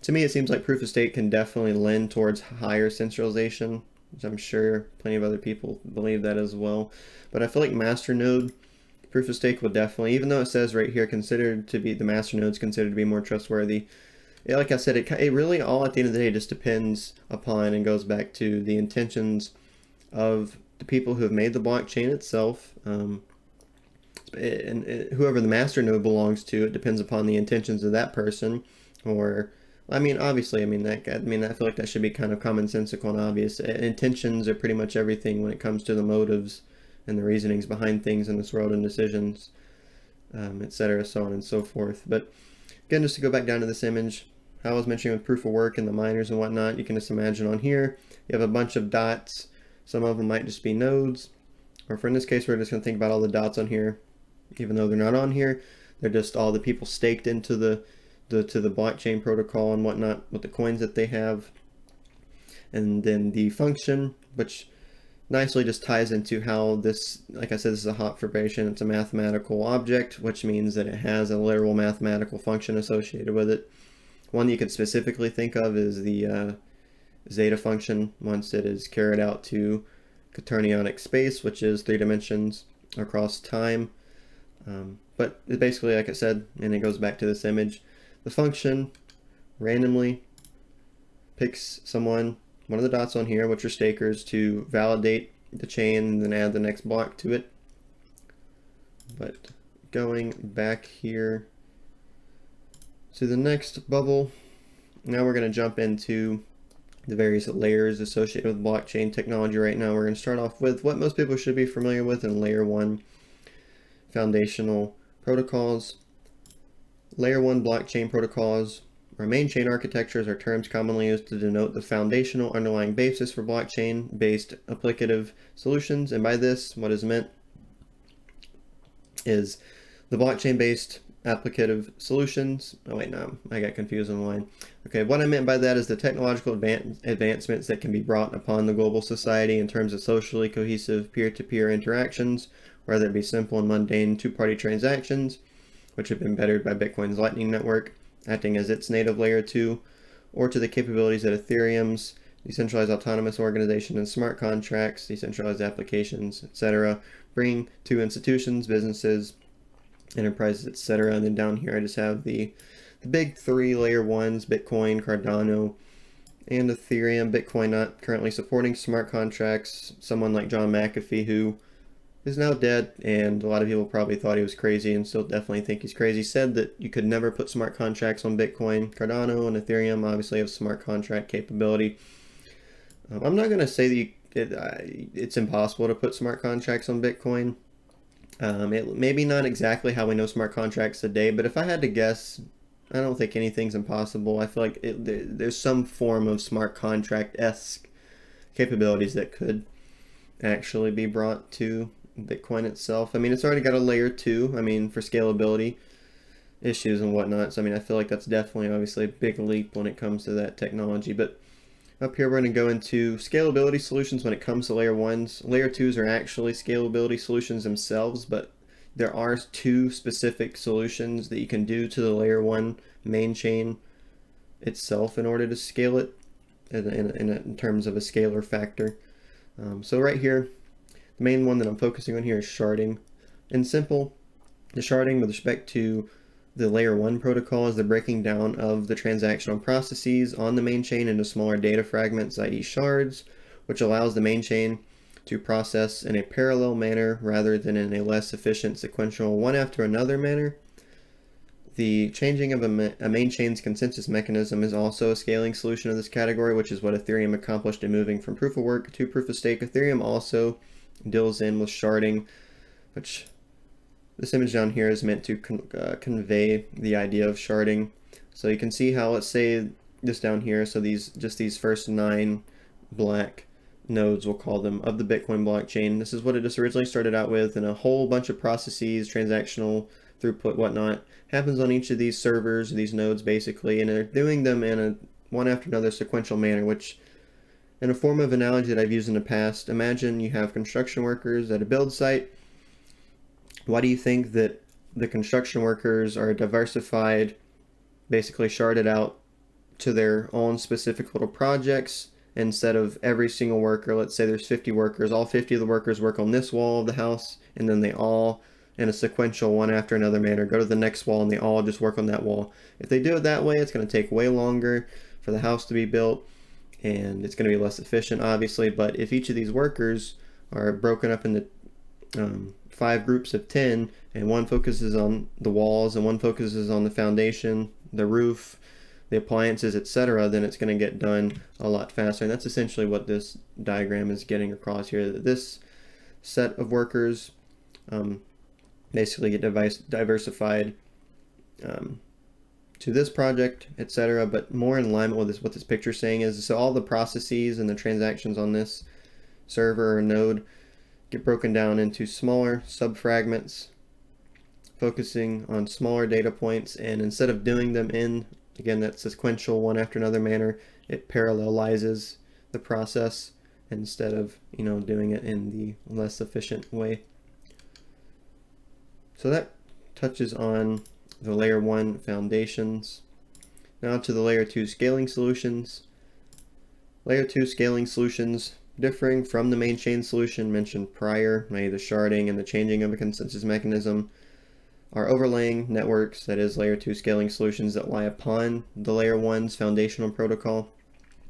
to me, it seems like proof of stake can definitely lend towards higher centralization, which I'm sure plenty of other people believe that as well. But I feel like masternode proof of stake will definitely, even though it says right here, considered to be the masternode is considered to be more trustworthy. Like I said, it, it really all at the end of the day just depends upon and goes back to the intentions of the people who have made the blockchain itself. Um, and whoever the master node belongs to, it depends upon the intentions of that person or I mean, obviously, I mean that. I mean, I feel like that should be kind of commonsensical and obvious. Intentions are pretty much everything when it comes to the motives and the reasonings behind things in this world and decisions, um, etc., so on and so forth. But again, just to go back down to this image, I was mentioning with proof of work and the miners and whatnot, you can just imagine on here, you have a bunch of dots. Some of them might just be nodes, or for in this case, we're just going to think about all the dots on here, even though they're not on here. They're just all the people staked into the the, to the blockchain protocol and whatnot with the coins that they have. And then the function, which nicely just ties into how this, like I said, this is a Hopf fibration. It's a mathematical object, which means that it has a literal mathematical function associated with it. One you could specifically think of is the uh, zeta function once it is carried out to quaternionic space, which is three dimensions across time. Um, but basically, like I said, and it goes back to this image, the function randomly picks someone, one of the dots on here, which are stakers, to validate the chain and then add the next block to it. But going back here to the next bubble, now we're going to jump into the various layers associated with blockchain technology right now. We're going to start off with what most people should be familiar with in layer one foundational protocols. Layer 1 blockchain protocols or main chain architectures are terms commonly used to denote the foundational underlying basis for blockchain-based applicative solutions. And by this, what is meant is the blockchain-based applicative solutions. Oh wait, no, I got confused on the line. Okay, what I meant by that is the technological advan advancements that can be brought upon the global society in terms of socially cohesive peer-to-peer -peer interactions, whether it be simple and mundane two-party transactions, which have been bettered by Bitcoin's Lightning Network, acting as its native layer 2, or to the capabilities that Ethereum's decentralized autonomous organization and smart contracts, decentralized applications, etc., bring to institutions, businesses, enterprises, etc. And then down here I just have the, the big three layer ones, Bitcoin, Cardano, and Ethereum. Bitcoin not currently supporting smart contracts. Someone like John McAfee who is now dead, and a lot of people probably thought he was crazy and still definitely think he's crazy. Said that you could never put smart contracts on Bitcoin. Cardano and Ethereum obviously have smart contract capability. Um, I'm not going to say that you, it, it's impossible to put smart contracts on Bitcoin. Um, it maybe not exactly how we know smart contracts today, but if I had to guess, I don't think anything's impossible. I feel like it, there, there's some form of smart contract esque capabilities that could actually be brought to Bitcoin itself. I mean, it's already got a layer two, I mean, for scalability issues and whatnot. So, I mean, I feel like that's definitely obviously a big leap when it comes to that technology. But up here, we're going to go into scalability solutions when it comes to layer ones. Layer twos are actually scalability solutions themselves, but there are two specific solutions that you can do to the layer one main chain itself in order to scale it in, in, in terms of a scalar factor. Um, so right here, the main one that I'm focusing on here is sharding. In simple, the sharding with respect to the layer 1 protocol is the breaking down of the transactional processes on the main chain into smaller data fragments, i.e. shards, which allows the main chain to process in a parallel manner rather than in a less efficient sequential one after another manner. The changing of a, ma a, main chain's consensus mechanism is also a scaling solution of this category, which is what Ethereum accomplished in moving from proof of work to proof of stake. Ethereum also deals in with sharding, which this image down here is meant to con uh, convey the idea of sharding. So you can see how, let's say this down here, so these just these first nine black nodes, we'll call them, of the Bitcoin blockchain. This is what it just originally started out with, and a whole bunch of processes, transactional throughput, whatnot, happens on each of these servers, these nodes basically, and they're doing them in a one after another sequential manner, which in a form of analogy that I've used in the past, imagine you have construction workers at a build site. Why do you think that the construction workers are diversified, basically sharded out to their own specific little projects instead of every single worker. Let's say there's 50 workers, all 50 of the workers work on this wall of the house, and then they all, in a sequential one after another manner, go to the next wall and they all just work on that wall. If they do it that way, it's going to take way longer for the house to be built and it's going to be less efficient, obviously. But if each of these workers are broken up into um, five groups of 10 and one focuses on the walls and one focuses on the foundation, the roof, the appliances, etc., then it's going to get done a lot faster. And that's essentially what this diagram is getting across here. This set of workers um, basically get device diversified um, to this project, etc. But more in alignment with this, what this picture is saying is so all the processes and the transactions on this server or node get broken down into smaller subfragments focusing on smaller data points and instead of doing them in again that sequential one after another manner it parallelizes the process instead of you know doing it in the less efficient way. So that touches on the layer 1 foundations. Now to the layer 2 scaling solutions. Layer 2 scaling solutions differing from the main chain solution mentioned prior, maybe the sharding and the changing of a consensus mechanism, are overlaying networks, that is layer 2 scaling solutions that lie upon the layer 1's foundational protocol.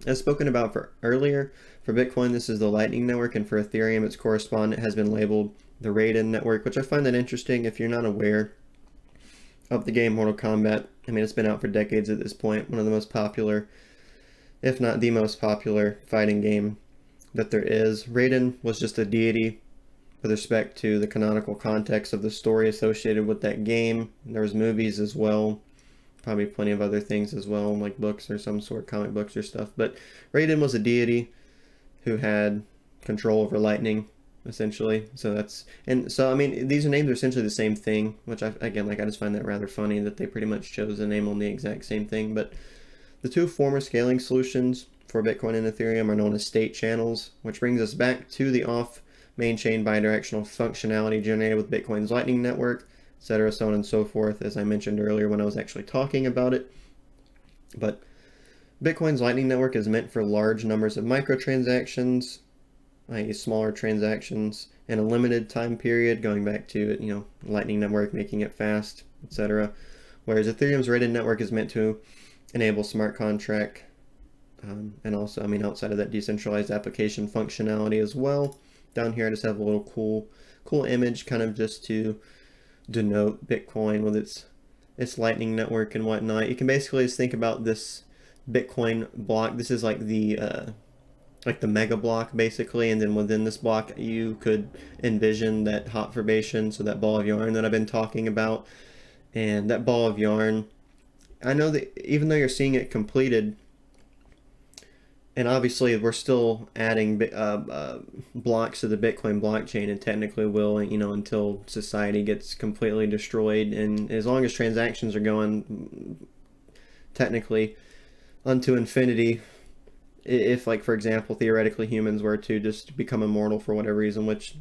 As spoken about for earlier, for Bitcoin this is the Lightning Network and for Ethereum its correspondent has been labeled the Raiden Network, which I find that interesting if you're not aware of the game Mortal Kombat. I mean it's been out for decades at this point, one of the most popular, if not the most popular fighting game that there is. Raiden was just a deity with respect to the canonical context of the story associated with that game. There was movies as well, probably plenty of other things as well, like books or some sort, comic books or stuff. But Raiden was a deity who had control over lightning, essentially. So that's and so I mean these are names are essentially the same thing, which I again like I just find that rather funny that they pretty much chose the name on the exact same thing. But the two former scaling solutions for Bitcoin and Ethereum are known as state channels, which brings us back to the off main chain bidirectional functionality generated with Bitcoin's Lightning Network, etc., so on and so forth, as I mentioned earlier when I was actually talking about it. But Bitcoin's Lightning Network is meant for large numbers of microtransactions, i.e. smaller transactions, in a limited time period, going back to you know Lightning Network, making it fast, etc. Whereas Ethereum's Raiden network is meant to enable smart contract um, and also, I mean, outside of that decentralized application functionality as well. Down here, I just have a little cool, cool image kind of just to denote Bitcoin with its its lightning network and whatnot. You can basically just think about this Bitcoin block. This is like the uh, like the mega block basically, and then within this block you could envision that Hopf fibration, so that ball of yarn that I've been talking about, and that ball of yarn. I know that even though you're seeing it completed, and obviously we're still adding uh, uh, blocks to the Bitcoin blockchain and technically will, you know, until society gets completely destroyed. And as long as transactions are going technically unto infinity, if like, for example, theoretically humans were to just become immortal for whatever reason, which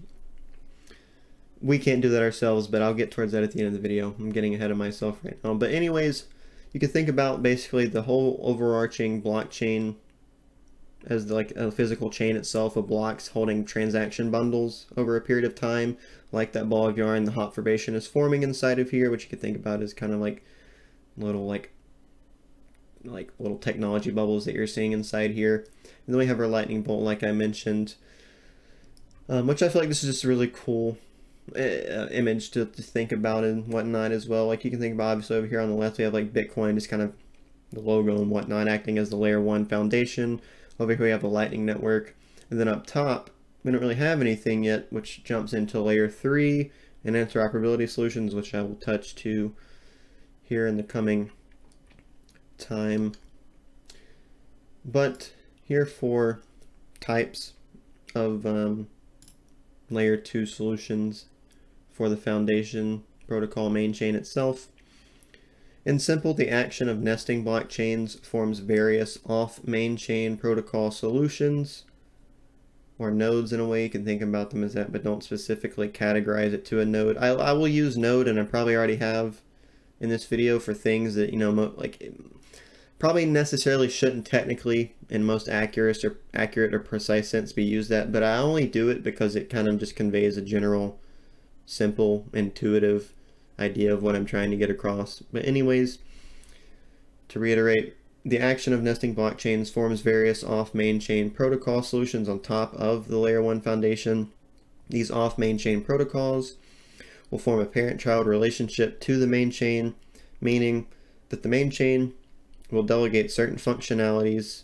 we can't do that ourselves, but I'll get towards that at the end of the video. I'm getting ahead of myself right now. But anyways, you can think about basically the whole overarching blockchain as like a physical chain itself of blocks holding transaction bundles over a period of time, like that ball of yarn the Hopf fibration is forming inside of here, which you could think about as kind of like little like like little technology bubbles that you're seeing inside here. And then we have our lightning bolt, like I mentioned, um, which I feel like this is just a really cool uh, image to, to think about and whatnot as well. Like you can think about obviously over here on the left, we have like Bitcoin, just kind of the logo and whatnot acting as the layer one foundation. Over here we have the Lightning Network. And then up top, we don't really have anything yet, which jumps into layer 3 and interoperability solutions, which I will touch to here in the coming time. But here for types of um, layer 2 solutions for the foundation protocol main chain itself. In simple, the action of nesting blockchains forms various off-main chain protocol solutions, or nodes in a way. You can think about them as that, but don't specifically categorize it to a node. I, I will use node, and I probably already have in this video for things that, you know, like probably necessarily shouldn't technically in most accurate or accurate or precise sense be used that, but I only do it because it kind of just conveys a general, simple, intuitive idea of what I'm trying to get across. But anyways, to reiterate, the action of nesting blockchains forms various off-main chain protocol solutions on top of the layer 1 foundation. These off-main chain protocols will form a parent-child relationship to the main chain, meaning that the main chain will delegate certain functionalities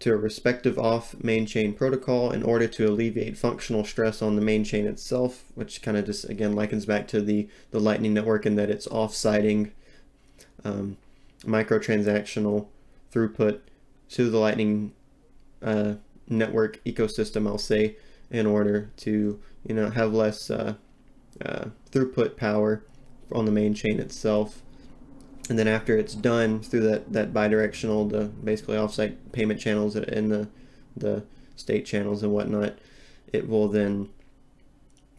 to a respective off main chain protocol in order to alleviate functional stress on the main chain itself, which kind of just again likens back to the, the Lightning Network in that it's off-siting um, microtransactional throughput to the Lightning uh, network ecosystem, I'll say, in order to you know have less uh, uh, throughput power on the main chain itself and then after it's done through that that bidirectional the basically offsite payment channels and the the state channels and whatnot it will then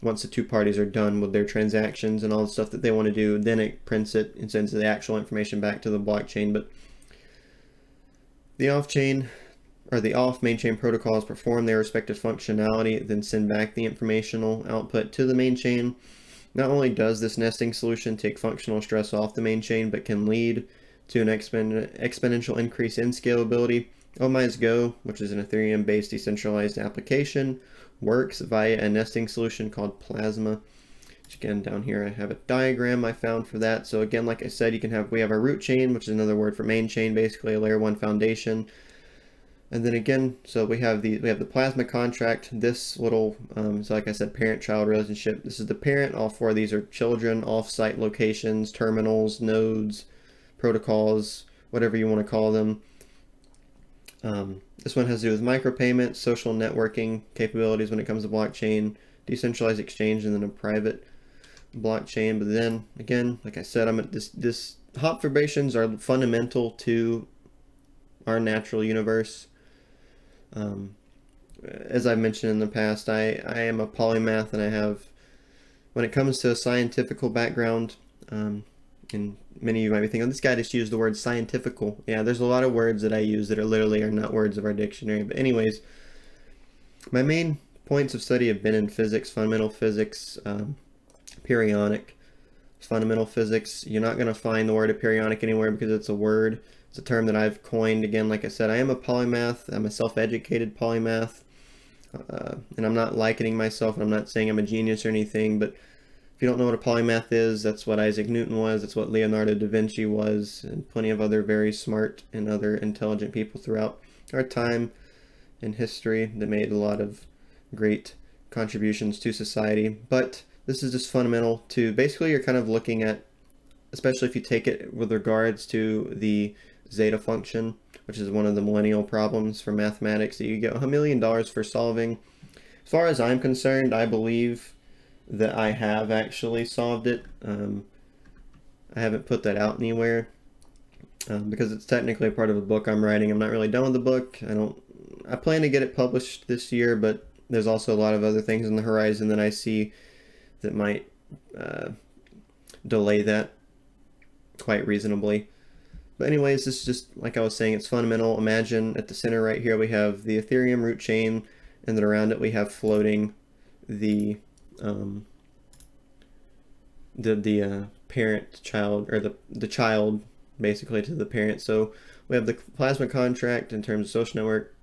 once the two parties are done with their transactions and all the stuff that they want to do then it prints it and sends the actual information back to the blockchain. But the off-chain or the off main chain protocols perform their respective functionality then send back the informational output to the main chain not only does this nesting solution take functional stress off the main chain, but can lead to an expon exponential increase in scalability. Oh OmiseGO, which is an Ethereum-based decentralized application, works via a nesting solution called Plasma. Which again, down here I have a diagram I found for that. So again, like I said, you can have, we have our root chain, which is another word for main chain, basically a layer one foundation. And then again, so we have the we have the plasma contract. This little, um, so like I said, parent-child relationship. This is the parent. All four of these are children, off-site locations, terminals, nodes, protocols, whatever you want to call them. Um, this one has to do with micropayments, social networking capabilities when it comes to blockchain, decentralized exchange, and then a private blockchain. But then again, like I said, I'm at this this Hopf fibrations are fundamental to our natural universe. Um, as I've mentioned in the past, I, I am a polymath and I have, when it comes to a scientifical background, um, and many of you might be thinking, oh, this guy just used the word scientifical. Yeah, there's a lot of words that I use that are literally are not words of our dictionary. But anyways, my main points of study have been in physics, fundamental physics, um, periodic, fundamental physics. You're not going to find the word periodic anywhere because it's a word it's a term that I've coined. Again, like I said, I am a polymath. I'm a self-educated polymath. Uh, and I'm not likening myself, and I'm not saying I'm a genius or anything, but if you don't know what a polymath is, that's what Isaac Newton was, that's what Leonardo da Vinci was, and plenty of other very smart and other intelligent people throughout our time in history that made a lot of great contributions to society. But this is just fundamental to basically you're kind of looking at, especially if you take it with regards to the zeta function, which is one of the millennial problems for mathematics that you get a million dollars for solving. As far as I'm concerned, I believe that I have actually solved it. Um, I haven't put that out anywhere um, because it's technically part of a book I'm writing. I'm not really done with the book. I don't. I plan to get it published this year, but there's also a lot of other things on the horizon that I see that might uh, delay that quite reasonably. But anyways, this is just, like I was saying, it's fundamental. Imagine at the center right here we have the Ethereum root chain, and then around it we have floating the um, the the uh, parent child or the the child basically to the parent. So we have the plasma contract in terms of social network,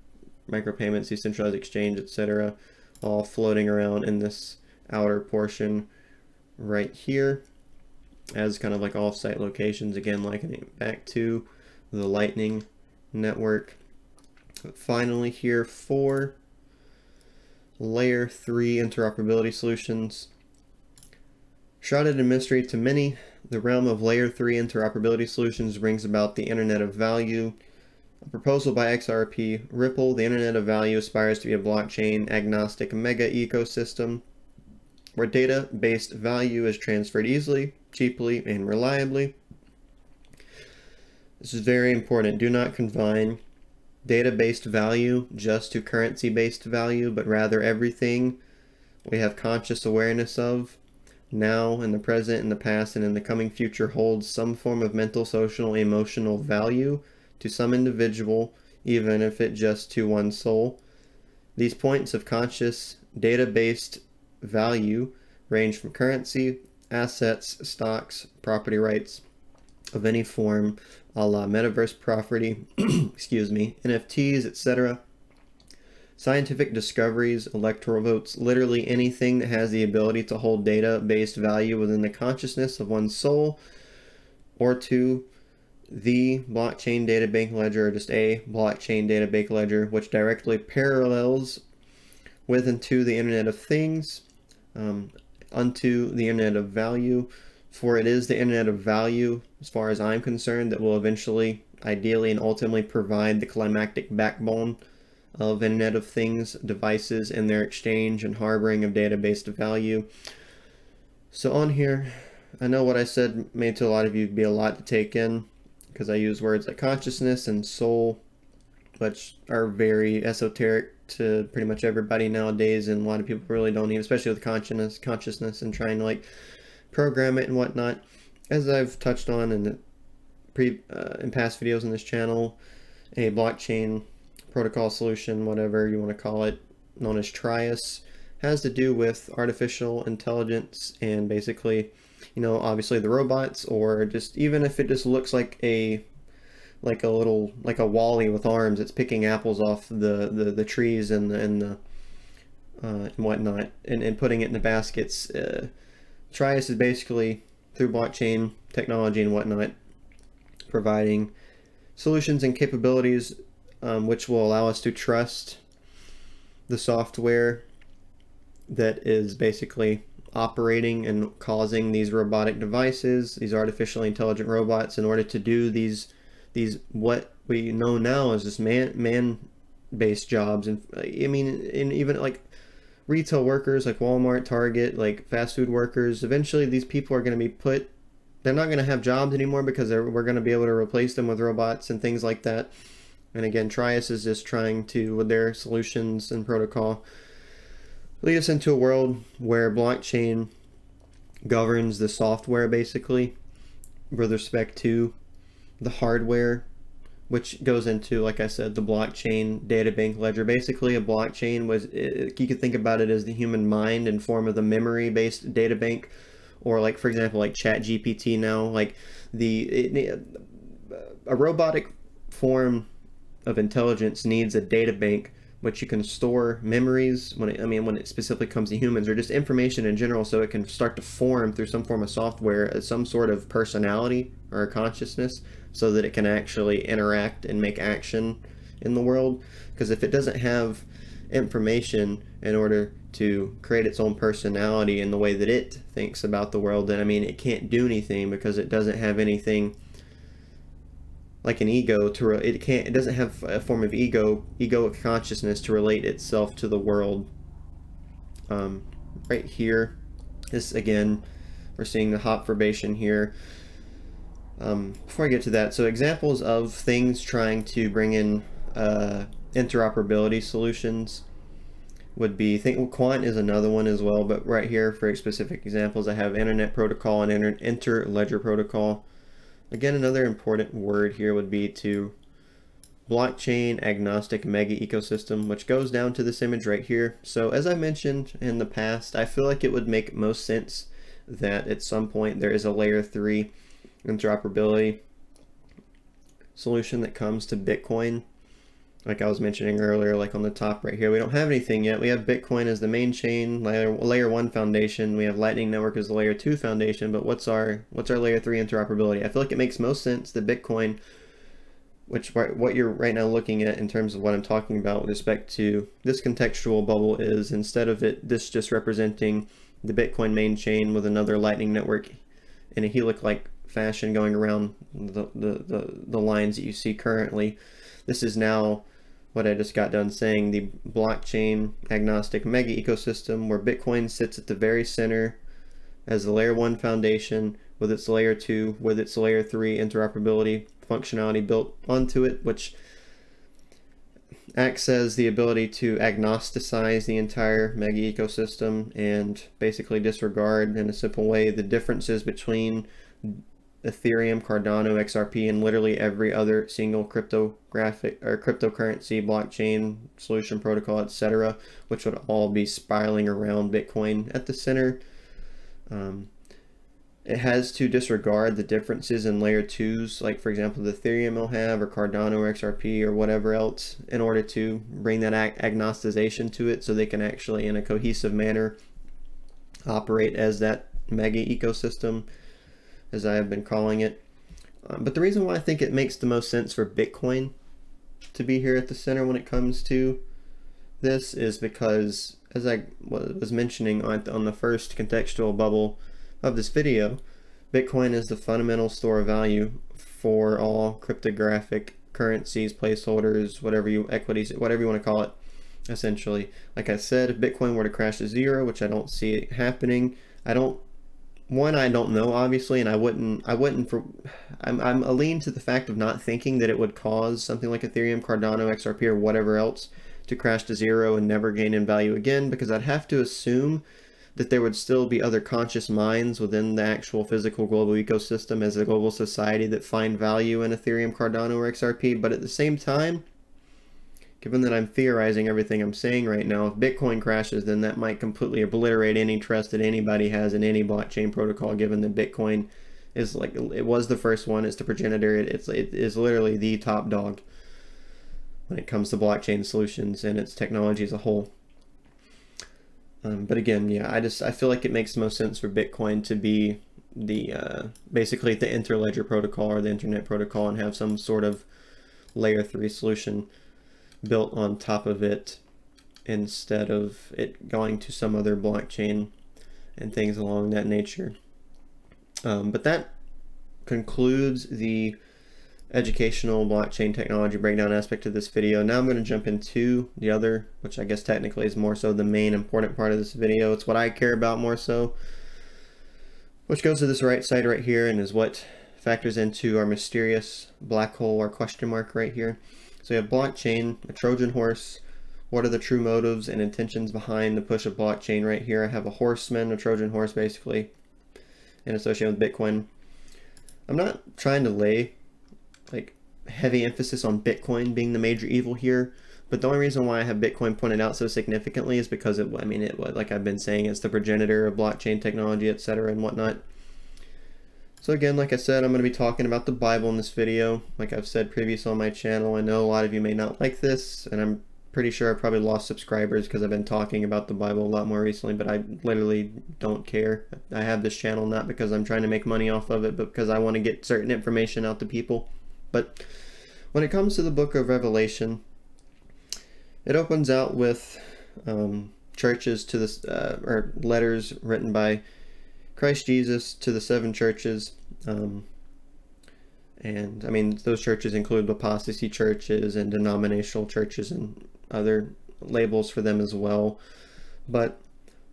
micropayments, decentralized exchange, etc., all floating around in this outer portion right here as kind of like off-site locations, again likening back to the Lightning Network. But finally here for layer 3 interoperability solutions. Shrouded in mystery to many, the realm of layer 3 interoperability solutions brings about the Internet of Value. A proposal by XRP Ripple, the Internet of Value aspires to be a blockchain agnostic mega ecosystem where data-based value is transferred easily, cheaply, and reliably. This is very important. Do not confine data-based value just to currency-based value, but rather everything we have conscious awareness of now, in the present, in the past, and in the coming future holds some form of mental, social, emotional value to some individual, even if it just to one soul. These points of conscious, data based value range from currency, assets, stocks, property rights of any form, a la metaverse property, excuse me, NFTs, etc. Scientific discoveries, electoral votes, literally anything that has the ability to hold data based value within the consciousness of one's soul, or two, the blockchain data bank ledger, or just a blockchain data bank ledger, which directly parallels with and to the Internet of Things, um, unto the Internet of Value, for it is the Internet of Value, as far as I'm concerned, that will eventually, ideally, and ultimately provide the climactic backbone of Internet of Things devices and their exchange and harboring of data-based value. So on here, I know what I said made to a lot of you be a lot to take in because I use words like consciousness and soul, which are very esoteric to pretty much everybody nowadays, and a lot of people really don't even, especially with consciousness, consciousness, and trying to like program it and whatnot. As I've touched on in the pre uh, in past videos on this channel, a blockchain protocol solution, whatever you want to call it, known as Trias, has to do with artificial intelligence and basically, you know, obviously the robots or just even if it just looks like a like a little like a WALL-E with arms. It's picking apples off the the, the trees and the and the uh, and whatnot and, and putting it in the baskets. Uh, Trias is basically through blockchain technology and whatnot providing solutions and capabilities um, which will allow us to trust the software that is basically operating and causing these robotic devices, these artificially intelligent robots, in order to do these these what we know now as this man man based jobs. And I mean, even like retail workers like Walmart, Target, like fast food workers. Eventually, these people are going to be put. They're not going to have jobs anymore because we're going to be able to replace them with robots and things like that. And again, Trias is just trying to, with their solutions and protocol, lead us into a world where blockchain governs the software basically with respect to the hardware which goes into like i said the blockchain data bank ledger. Basically a blockchain was you could think about it as the human mind in form of the memory based data bank or like for example like chat gpt now like the it, a robotic form of intelligence needs a data bank which you can store memories when it, I mean when it specifically comes to humans or just information in general so it can start to form through some form of software uh, some sort of personality or consciousness so that it can actually interact and make action in the world. Because if it doesn't have information in order to create its own personality in the way that it thinks about the world then I mean it can't do anything because it doesn't have anything like an ego to re- it can't it doesn't have a form of ego egoic consciousness to relate itself to the world. Um, right here this again we're seeing the Hopf fibration here um, before I get to that so examples of things trying to bring in uh, interoperability solutions would be think quant is another one as well but right here for specific examples I have internet protocol and inter, inter ledger protocol Again, another important word here would be to blockchain agnostic mega ecosystem, which goes down to this image right here. So as I mentioned in the past, I feel like it would make most sense that at some point there is a layer three interoperability solution that comes to Bitcoin like I was mentioning earlier, like on the top right here, we don't have anything yet. We have Bitcoin as the main chain, layer, layer one foundation. We have Lightning Network as the layer two foundation, but what's our what's our layer three interoperability? I feel like it makes most sense that Bitcoin, which what you're right now looking at in terms of what I'm talking about with respect to this contextual bubble is instead of it this just representing the Bitcoin main chain with another Lightning Network in a helix-like fashion going around the, the, the, the lines that you see currently. This is now what I just got done saying, the blockchain agnostic mega ecosystem where Bitcoin sits at the very center as the layer one foundation with its layer two, with its layer three interoperability functionality built onto it, which acts as the ability to agnosticize the entire mega ecosystem and basically disregard in a simple way the differences between Ethereum, Cardano, XRP, and literally every other single cryptographic or cryptocurrency, blockchain, solution protocol, etc., which would all be spiraling around Bitcoin at the center. Um, it has to disregard the differences in layer twos, like for example, the Ethereum will have, or Cardano, or XRP, or whatever else, in order to bring that ag agnosticization to it so they can actually, in a cohesive manner, operate as that mega ecosystem as I have been calling it. Um, but the reason why I think it makes the most sense for Bitcoin to be here at the center when it comes to this is because, as I was mentioning on, on the first contextual bubble of this video, Bitcoin is the fundamental store of value for all cryptographic currencies, placeholders, whatever you equities, whatever you want to call it. Essentially, like I said, if Bitcoin were to crash to zero, which I don't see it happening, I don't one I don't know obviously, and I wouldn't I wouldn't for I'm I'm a lean to the fact of not thinking that it would cause something like Ethereum, Cardano, XRP, or whatever else to crash to zero and never gain in value again, because I'd have to assume that there would still be other conscious minds within the actual physical global ecosystem as a global society that find value in Ethereum, Cardano, or XRP. But at the same time, given that I'm theorizing everything I'm saying right now, if Bitcoin crashes, then that might completely obliterate any trust that anybody has in any blockchain protocol, given that Bitcoin is like, it was the first one, it's the progenitor, it's, it is literally the top dog when it comes to blockchain solutions and its technology as a whole. Um, but again, yeah, I just, I feel like it makes the most sense for Bitcoin to be the, uh, basically the interledger protocol or the internet protocol and have some sort of layer three solution built on top of it instead of it going to some other blockchain and things along that nature. Um, but that concludes the educational blockchain technology breakdown aspect of this video. Now I'm going to jump into the other, which I guess technically is more so the main important part of this video. It's what I care about more so, which goes to this right side right here and is what factors into our mysterious black hole or question mark right here. So you have blockchain, a Trojan horse. What are the true motives and intentions behind the push of blockchain right here? I have a horseman, a Trojan horse basically, and associated with Bitcoin. I'm not trying to lay like heavy emphasis on Bitcoin being the major evil here, but the only reason why I have Bitcoin pointed out so significantly is because it, I mean, it like I've been saying, it's the progenitor of blockchain technology, etc. and whatnot. So again, like I said, I'm going to be talking about the Bible in this video. Like I've said previously on my channel, I know a lot of you may not like this, and I'm pretty sure I probably lost subscribers because I've been talking about the Bible a lot more recently, but I literally don't care. I have this channel not because I'm trying to make money off of it, but because I want to get certain information out to people. But when it comes to the book of Revelation, it opens out with um, churches to this, uh, or letters written by Christ Jesus to the seven churches. Um, and I mean, those churches include apostasy churches and denominational churches and other labels for them as well. But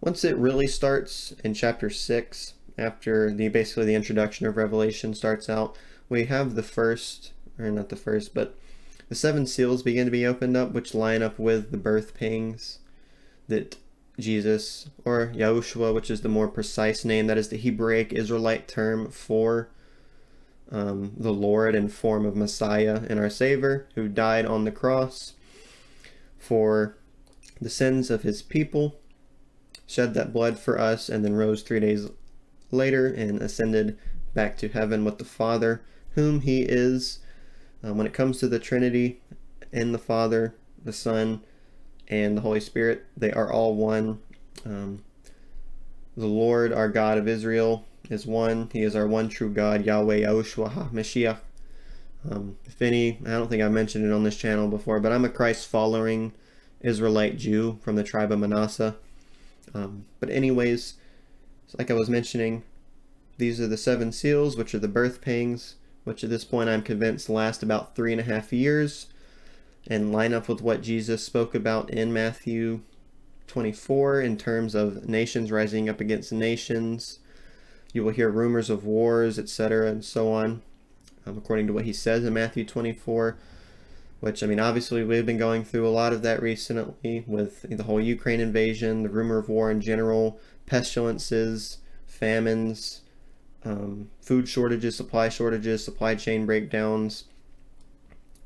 once it really starts in chapter 6, after the basically the introduction of Revelation starts out, we have the first, or not the first, but the seven seals begin to be opened up, which line up with the birth pangs that Jesus, or Yahushua, which is the more precise name. That is the Hebraic Israelite term for um, the Lord in form of Messiah and our Savior, who died on the cross for the sins of his people, shed that blood for us, and then rose three days later and ascended back to heaven with the Father, whom he is. Um, when it comes to the Trinity in the Father, the Son, and the Holy Spirit. They are all one. Um, the Lord, our God of Israel, is one. He is our one true God, Yahweh Yahushua HaMashiach. Um, if any, I don't think I mentioned it on this channel before, but I'm a Christ following Israelite Jew from the tribe of Manasseh. Um, but anyways, like I was mentioning, these are the seven seals, which are the birth pangs, which at this point I'm convinced last about three and a half years and line up with what Jesus spoke about in Matthew 24 in terms of nations rising up against nations. You will hear rumors of wars, etc., and so on, um, according to what he says in Matthew 24. which I mean, obviously, we've been going through a lot of that recently with the whole Ukraine invasion, the rumor of war in general, pestilences, famines, um, food shortages, supply shortages, supply chain breakdowns.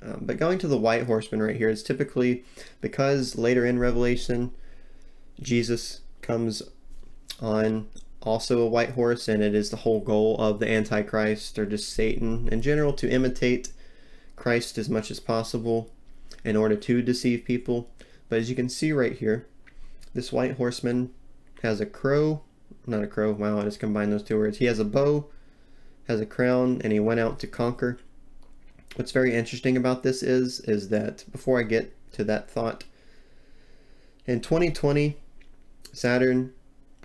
Um, but going to the white horseman right here is typically because later in Revelation, Jesus comes on also a white horse, and it is the whole goal of the Antichrist or just Satan in general to imitate Christ as much as possible in order to deceive people. But as you can see right here, this white horseman has a crow, not a crow, wow, I just combined those two words. He has a bow, has a crown, and he went out to conquer. What's very interesting about this is, is that before I get to that thought, in 2020, Saturn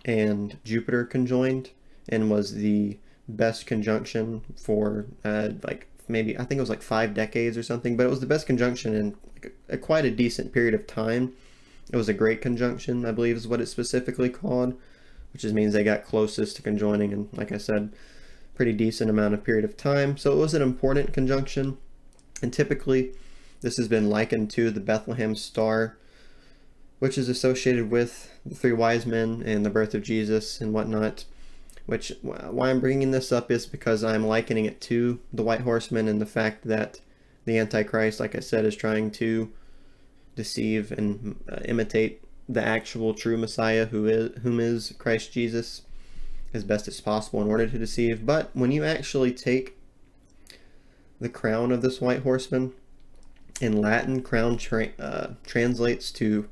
and Jupiter conjoined and was the best conjunction for uh, like maybe I think it was like five decades or something, but it was the best conjunction in a, a, quite a decent period of time. It was a great conjunction, I believe, is what it's specifically called, which just means they got closest to conjoining, and like I said, pretty decent amount of period of time. So it was an important conjunction, and typically this has been likened to the Bethlehem star, which is associated with the three wise men and the birth of Jesus and whatnot which why I'm bringing this up is because I'm likening it to the White Horseman and the fact that the Antichrist, like I said, is trying to deceive and uh, imitate the actual true Messiah, who is whom is Christ Jesus, as best as possible in order to deceive. But when you actually take the crown of this White Horseman, in Latin, crown tra uh, translates to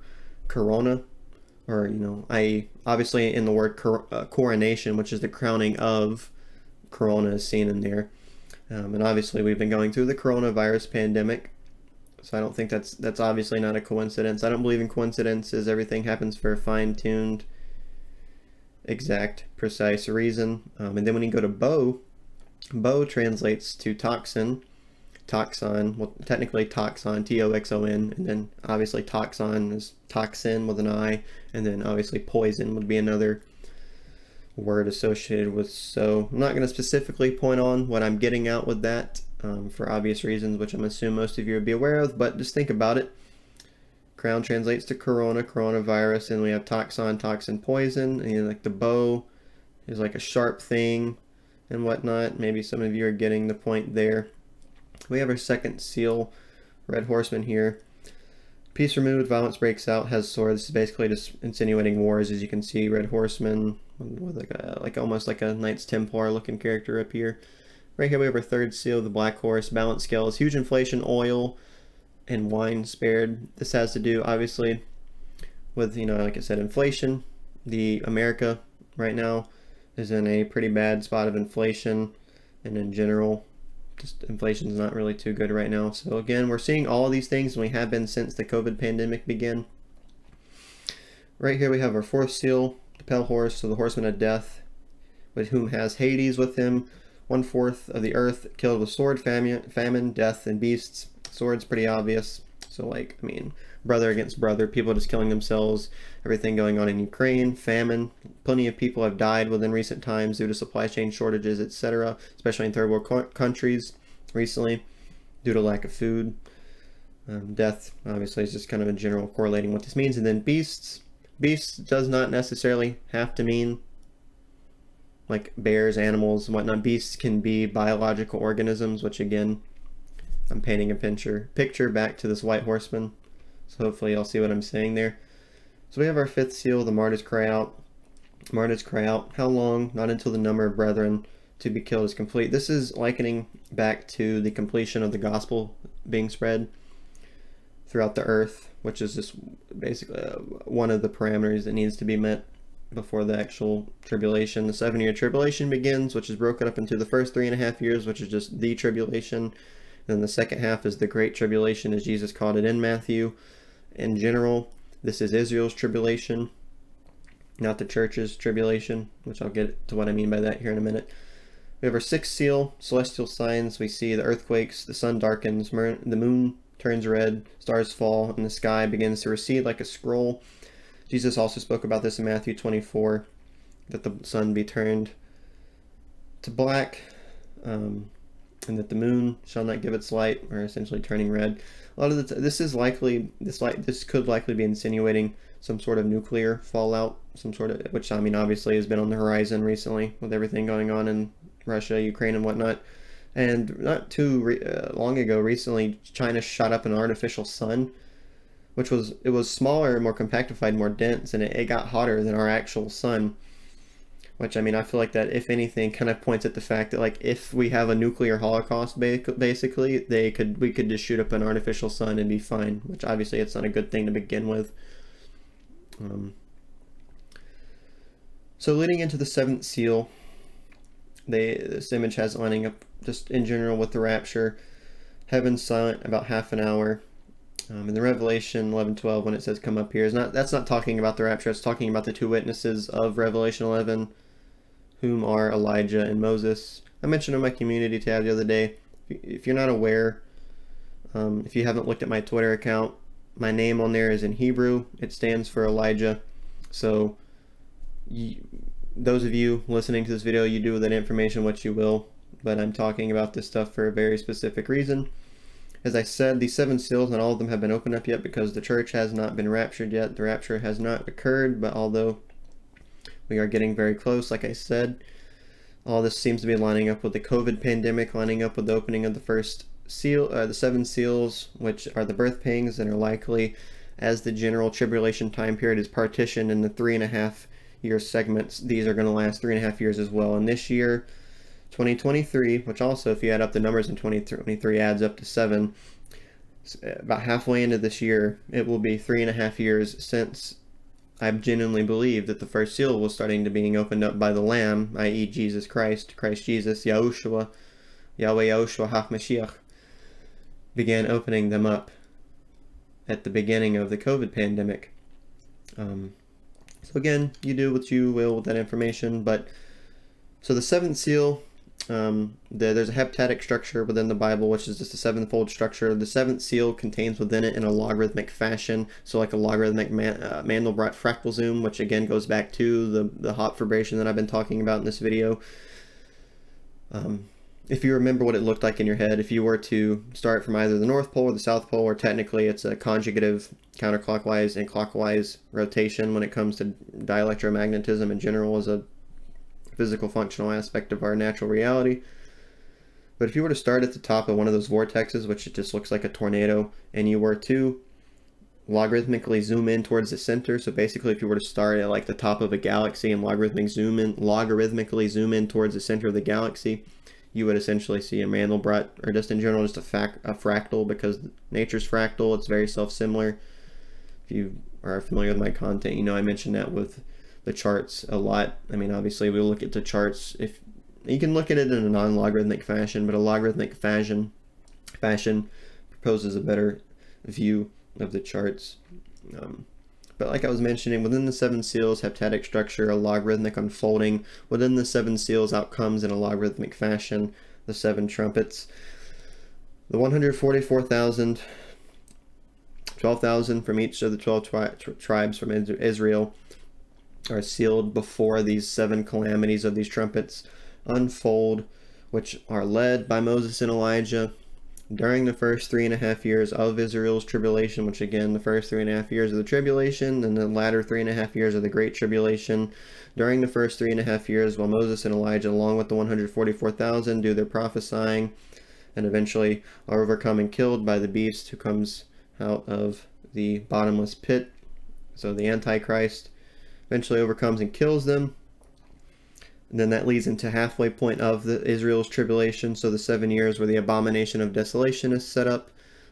corona, or you know, I obviously in the word cor uh, coronation, which is the crowning of Corona, is seen in there. Um, and obviously, we've been going through the coronavirus pandemic, so I don't think that's that's obviously not a coincidence. I don't believe in coincidences. Everything happens for a fine-tuned, exact, precise reason. Um, and then when you go to bow, bow translates to toxin, toxon, well, technically toxon, T-O-X-O-N, and then obviously toxon is toxin with an I, and then obviously poison would be another word associated with. So I'm not going to specifically point on what I'm getting out with that um, for obvious reasons, which I'm assuming most of you would be aware of, but just think about it. Crown translates to corona, coronavirus, and we have toxon, toxin, poison, and you know, like the bow is like a sharp thing and whatnot. Maybe some of you are getting the point there. We have our second seal, Red Horseman here. Peace removed, violence breaks out, has swords. This is basically just insinuating wars, as you can see. Red Horseman with like a like almost like a Knights Templar looking character up here. Right here we have our third seal, the Black Horse. Balance scales, huge inflation, oil, and wine spared. This has to do, obviously, with, you know, like I said, inflation. The America right now is in a pretty bad spot of inflation and in general just inflation is not really too good right now. So again, we're seeing all these things and we have been since the COVID pandemic began. Right here we have our fourth seal, the pale horse, so the horseman of death, with whom has Hades with him, one fourth of the earth killed with sword, famine, famine, death, and beasts. Sword's pretty obvious. So like, I mean, brother against brother, people just killing themselves, everything going on in Ukraine, famine. Plenty of people have died within recent times due to supply chain shortages, etc., especially in third world co countries recently due to lack of food. Um, death, obviously, is just kind of in general correlating what this means. And then beasts. Beasts does not necessarily have to mean like bears, animals, whatnot. Beasts can be biological organisms, which again, I'm painting a picture, picture back to this white horseman. So hopefully you'll see what I'm saying there. So we have our fifth seal, the martyrs cry out. Martyrs cry out, how long? Not until the number of brethren to be killed is complete. This is likening back to the completion of the gospel being spread throughout the earth, which is just basically uh, one of the parameters that needs to be met before the actual tribulation. The seven year tribulation begins, which is broken up into the first three and a half years, which is just the tribulation. Then the second half is the great tribulation, as Jesus called it in Matthew. In general, this is Israel's tribulation, not the church's tribulation, which I'll get to what I mean by that here in a minute. We have our sixth seal, celestial signs. We see the earthquakes, the sun darkens, the moon turns red, stars fall, and the sky begins to recede like a scroll. Jesus also spoke about this in Matthew 24, that the sun be turned to black. Um, and that the moon shall not give its light, or essentially turning red. A lot of the this is likely this light this could likely be insinuating some sort of nuclear fallout, some sort of which I mean obviously has been on the horizon recently with everything going on in Russia, Ukraine, and whatnot. And not too uh, long ago, recently, China shot up an artificial sun, which was it was smaller, more compactified, more dense, and it, it got hotter than our actual sun. Which I mean, I feel like that, if anything, kind of points at the fact that like if we have a nuclear holocaust, basically, they could we could just shoot up an artificial sun and be fine. Which obviously, it's not a good thing to begin with. Um, so leading into the seventh seal, they this image has lining up just in general with the rapture. Heaven silent about half an hour. Um, in the Revelation 11, 12, when it says come up here, is not that's not talking about the rapture. It's talking about the two witnesses of Revelation 11, whom are Elijah and Moses. I mentioned on my community tab the other day. If you're not aware, um, if you haven't looked at my Twitter account, my name on there is in Hebrew. It stands for Elijah. So you, those of you listening to this video, you do with that information what you will, but I'm talking about this stuff for a very specific reason. As I said, these seven seals, not all of them have been opened up yet because the church has not been raptured yet. The rapture has not occurred, but although we are getting very close, like I said, all this seems to be lining up with the COVID pandemic, lining up with the opening of the first seal, uh, the seven seals, which are the birth pangs and are likely as the general tribulation time period is partitioned in the three and a half year segments, these are going to last three and a half years as well. And this year, 2023, which also, if you add up the numbers in 2023, adds up to seven, about halfway into this year, it will be three and a half years since I genuinely believe that the first seal was starting to being opened up by the Lamb, i.e. Jesus Christ, Christ Jesus, Yahushua, Yahweh Yahushua HaMashiach, began opening them up at the beginning of the COVID pandemic. Um, so again, you do what you will with that information, but so the seventh seal, um, the, there's a heptadic structure within the Bible, which is just a sevenfold structure. The seventh seal contains within it in a logarithmic fashion, so like a logarithmic man, uh, Mandelbrot fractal zoom, which again goes back to the, the Hopf fibration that I've been talking about in this video. Um, if you remember what it looked like in your head, if you were to start from either the North Pole or the South Pole, or technically it's a conjugative counterclockwise and clockwise rotation when it comes to dielectromagnetism in general as a physical functional aspect of our natural reality. But if you were to start at the top of one of those vortexes, which it just looks like a tornado, and you were to logarithmically zoom in towards the center, so basically if you were to start at like the top of a galaxy and logarithmic zoom in, logarithmically zoom in towards the center of the galaxy, you would essentially see a Mandelbrot, or just in general, just a, fac a fractal, because nature's fractal, it's very self-similar. If you are familiar with my content, you know I mentioned that with the charts a lot. I mean, obviously, we look at the charts, if you can look at it in a non-logarithmic fashion, but a logarithmic fashion, fashion proposes a better view of the charts. Um, but like I was mentioning, within the seven seals, heptadic structure, a logarithmic unfolding. Within the seven seals, outcomes in a logarithmic fashion, the seven trumpets. The 144,000, 12,000 from each of the 12 tri tribes from Israel are sealed before these seven calamities of these trumpets unfold, which are led by Moses and Elijah during the first three and a half years of Israel's tribulation, which again, the first three and a half years of the tribulation, and the latter three and a half years of the great tribulation. During the first three and a half years, while Moses and Elijah, along with the 144,000, do their prophesying, and eventually are overcome and killed by the beast who comes out of the bottomless pit. So the Antichrist eventually overcomes and kills them. And then that leads into halfway point of the Israel's tribulation, so the seven years where the abomination of desolation is set up,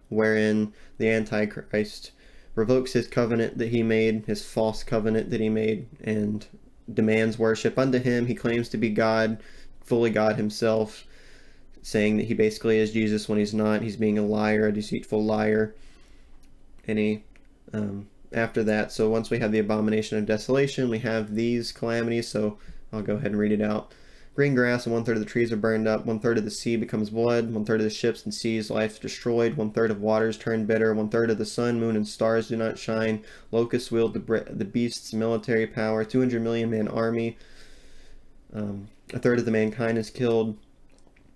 wherein the Antichrist revokes his covenant that he made, his false covenant that he made, and demands worship unto him. He claims to be God, fully God himself, saying that he basically is Jesus when he's not. He's being a liar, a deceitful liar. And he, um, after that, so once we have the abomination of desolation, we have these calamities. So I'll go ahead and read it out. Green grass and one third of the trees are burned up, one third of the sea becomes blood, one third of the ships and seas life destroyed, one third of waters turn bitter, one third of the sun, moon, and stars do not shine, locusts wield the, the beast's military power, 200 million man army, um, a third of the mankind is killed,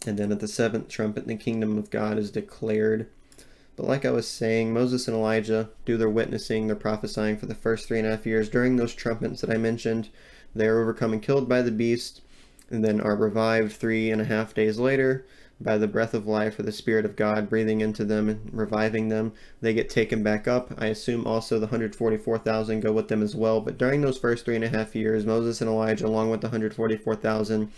And then at the seventh trumpet, the kingdom of God is declared. But like I was saying, Moses and Elijah do their witnessing, their prophesying for the first three and a half years. During those trumpets that I mentioned, they are overcome and killed by the beast, and then are revived three and a half days later by the breath of life or the Spirit of God breathing into them and reviving them. They get taken back up. I assume also the 144,000 go with them as well. But during those first three and a half years, Moses and Elijah, along with the 144,000,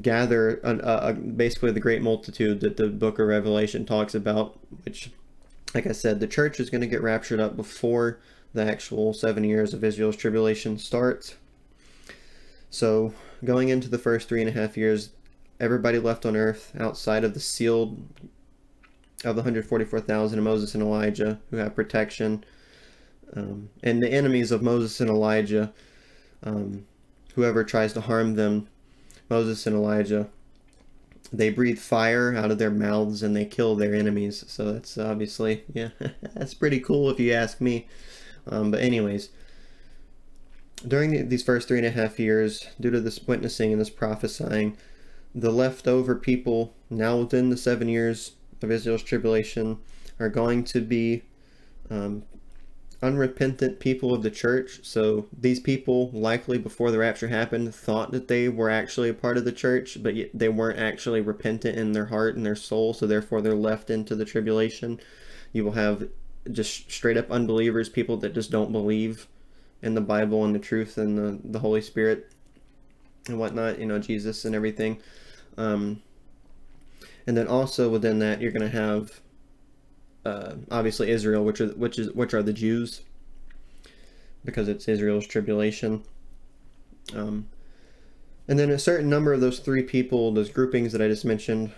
gather uh, basically the great multitude that the book of Revelation talks about, which, like I said, the church is going to get raptured up before the actual seven years of Israel's tribulation starts. So, going into the first three and a half years, everybody left on earth outside of the sealed of the 144,000 of Moses and Elijah who have protection. Um, and the enemies of Moses and Elijah, um, whoever tries to harm them, Moses and Elijah, they breathe fire out of their mouths and they kill their enemies. So that's obviously, yeah, that's pretty cool if you ask me. Um, but anyways, during the, these first three and a half years, due to this witnessing and this prophesying, the leftover people now within the seven years of Israel's tribulation are going to be um, unrepentant people of the church. So these people, likely before the rapture happened, thought that they were actually a part of the church, but they weren't actually repentant in their heart and their soul. So therefore, they're left into the tribulation. You will have just straight up unbelievers, people that just don't believe in the Bible and the truth and the, the Holy Spirit and whatnot, you know, Jesus and everything. Um, and then also within that, you're going to have uh, obviously Israel, which are which is which are the Jews, because it's Israel's tribulation. Um, and then a certain number of those three people, those groupings that I just mentioned,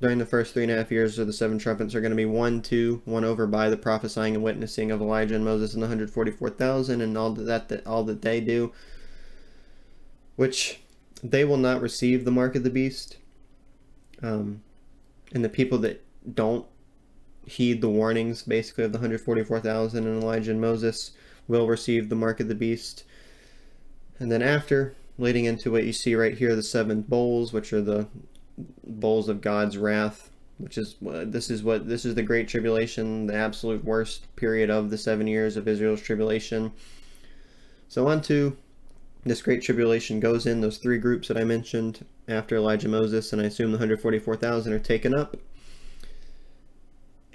during the first three and a half years of the seven trumpets are going to be one, two, won over by the prophesying and witnessing of Elijah and Moses and the 144,000 and all that, that all that they do, which they will not receive the mark of the beast. Um, and the people that don't heed the warnings, basically, of the 144,000 and Elijah and Moses will receive the mark of the beast. And then after, leading into what you see right here, the seven bowls, which are the bowls of God's wrath, which is uh, this is what this is the great tribulation, the absolute worst period of the seven years of Israel's tribulation. So on to this great tribulation goes in those three groups that I mentioned after Elijah and Moses, and I assume the 144,000 are taken up.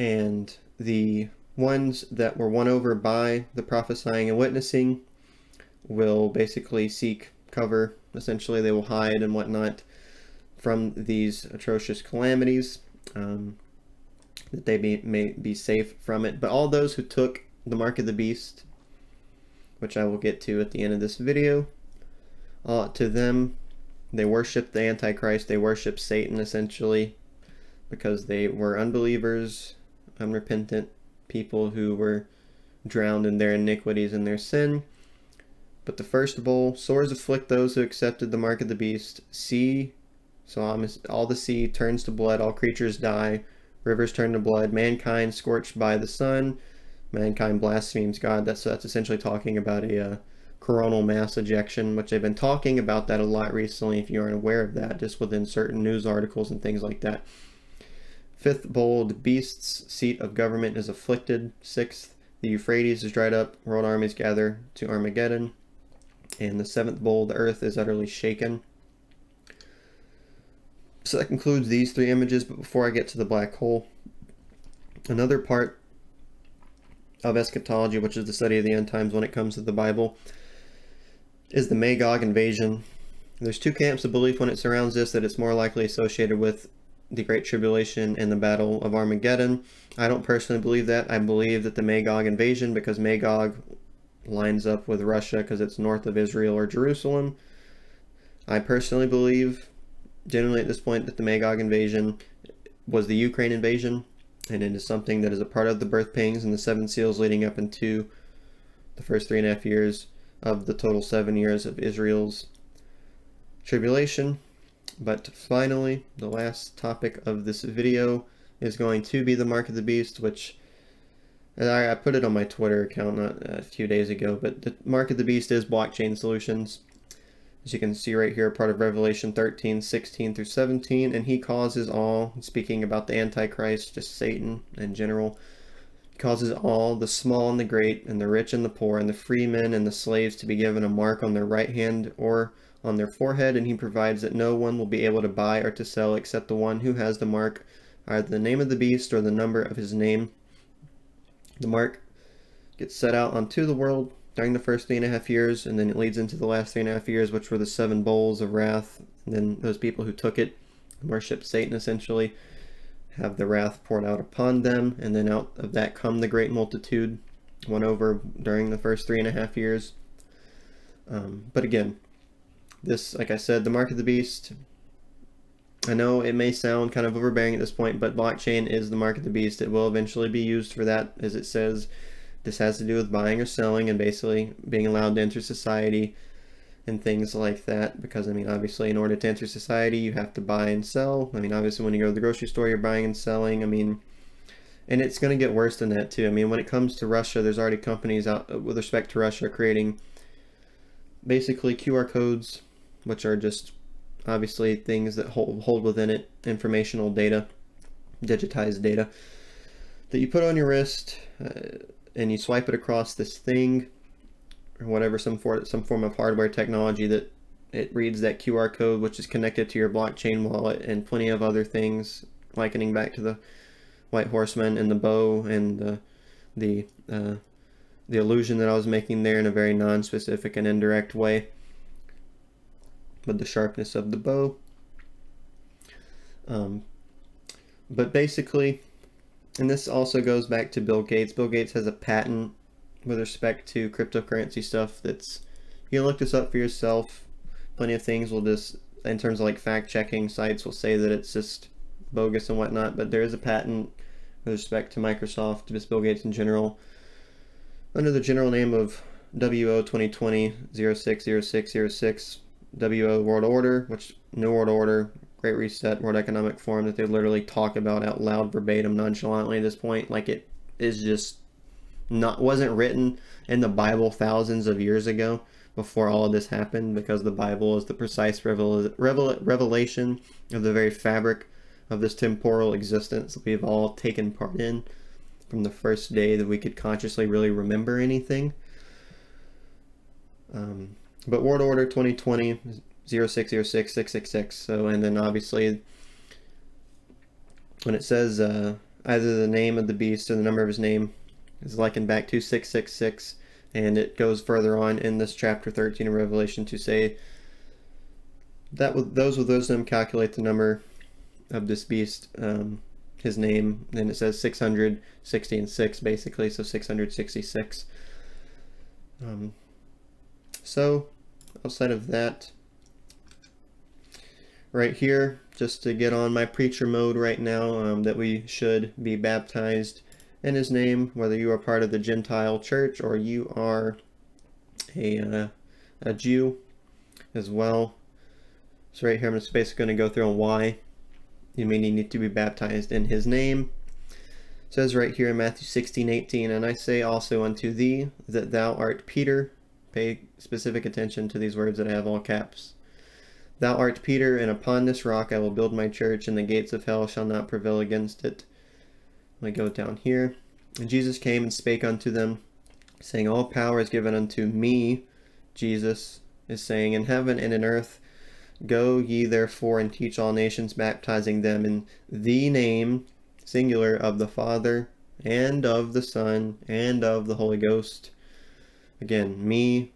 And the ones that were won over by the prophesying and witnessing will basically seek cover. Essentially, they will hide and whatnot from these atrocious calamities, um, that they be, may be safe from it. But all those who took the mark of the beast, which I will get to at the end of this video, uh, to them, they worship the Antichrist, they worship Satan essentially, because they were unbelievers, unrepentant people who were drowned in their iniquities and their sin. But the first bowl, sores afflict those who accepted the mark of the beast. Sea, so all the sea turns to blood, all creatures die, rivers turn to blood, mankind scorched by the sun, mankind blasphemes God. That's that's essentially talking about a uh, coronal mass ejection, which they've been talking about that a lot recently, if you aren't aware of that, just within certain news articles and things like that. Fifth the beast's seat of government is afflicted. Sixth, the Euphrates is dried up, world armies gather to Armageddon. And the seventh bowl, the earth is utterly shaken. So that concludes these three images, but before I get to the black hole, another part of eschatology, which is the study of the end times when it comes to the Bible, is the Magog invasion. There's two camps of belief when it surrounds this that it's more likely associated with the Great Tribulation and the Battle of Armageddon. I don't personally believe that. I believe that the Magog invasion, because Magog lines up with Russia because it's north of Israel or Jerusalem. I personally believe, generally at this point, that the Magog invasion was the Ukraine invasion, and it is something that is a part of the birth pangs and the seven seals leading up into the first three and a half years of the total seven years of Israel's tribulation. But finally, the last topic of this video is going to be the Mark of the Beast, which I, I put it on my Twitter account not uh, a few days ago, but the Mark of the Beast is blockchain solutions. as you can see right here, part of Revelation 13, 16 through 17, and he causes all, speaking about the Antichrist, just Satan in general, causes all, the small and the great, and the rich and the poor, and the free men and the slaves to be given a mark on their right hand or on their forehead, and he provides that no one will be able to buy or to sell except the one who has the mark, either the name of the beast or the number of his name. The mark gets set out onto the world during the first three and a half years, and then it leads into the last three and a half years, which were the seven bowls of wrath. And then those people who took it, worship Satan essentially, have the wrath poured out upon them, and then out of that come the great multitude, went over during the first three and a half years. Um, but again, this, like I said, the mark of the beast. I know it may sound kind of overbearing at this point, but blockchain is the mark of the beast. It will eventually be used for that, as it says this has to do with buying or selling and basically being allowed to enter society and things like that. Because, I mean, obviously, in order to enter society, you have to buy and sell. I mean, obviously, when you go to the grocery store, you're buying and selling. I mean, and it's going to get worse than that, too. I mean, when it comes to Russia, there's already companies out with respect to Russia creating basically QR codes, which are just obviously things that hold, hold within it informational data, digitized data that you put on your wrist. Uh, and you swipe it across this thing or whatever some for some form of hardware technology that it reads that QR code which is connected to your blockchain wallet and plenty of other things likening back to the white horseman and the bow and the the uh, the illusion that I was making there in a very non-specific and indirect way with the sharpness of the bow um, but basically and this also goes back to Bill Gates. Bill Gates has a patent with respect to cryptocurrency stuff that's, you can look this up for yourself. Plenty of things will just, in terms of like fact checking sites will say that it's just bogus and whatnot, but there is a patent with respect to Microsoft, just Bill Gates in general, under the general name of WO 2020 060606 WO World Order, which New World Order Great Reset, World Economic Forum that they literally talk about out loud, verbatim, nonchalantly at this point. Like it is just not wasn't written in the Bible thousands of years ago before all of this happened because the Bible is the precise revel revel revelation of the very fabric of this temporal existence that we've all taken part in from the first day that we could consciously really remember anything. Um, but World Order 2020 0606666. So, and then obviously when it says uh, either the name of the beast or the number of his name is likened back to 666 and it goes further on in this chapter 13 of Revelation to say that with those with wisdom calculate the number of this beast, um, his name, and it says 660 and 6 basically, so 666. Um, so outside of that, right here just to get on my preacher mode right now um, that we should be baptized in his name whether you are part of the Gentile church or you are a, uh, a Jew as well. So right here I'm just basically going to go through on why you may need to be baptized in his name. It says right here in Matthew 16 18 and I say also unto thee that thou art Peter pay specific attention to these words that I have all caps Thou art Peter, and upon this rock I will build my church, and the gates of hell shall not prevail against it. Me go down here. And Jesus came and spake unto them, saying, All power is given unto me, Jesus is saying, in heaven and in earth. Go ye therefore and teach all nations, baptizing them in the name, singular, of the Father, and of the Son, and of the Holy Ghost. Again, me,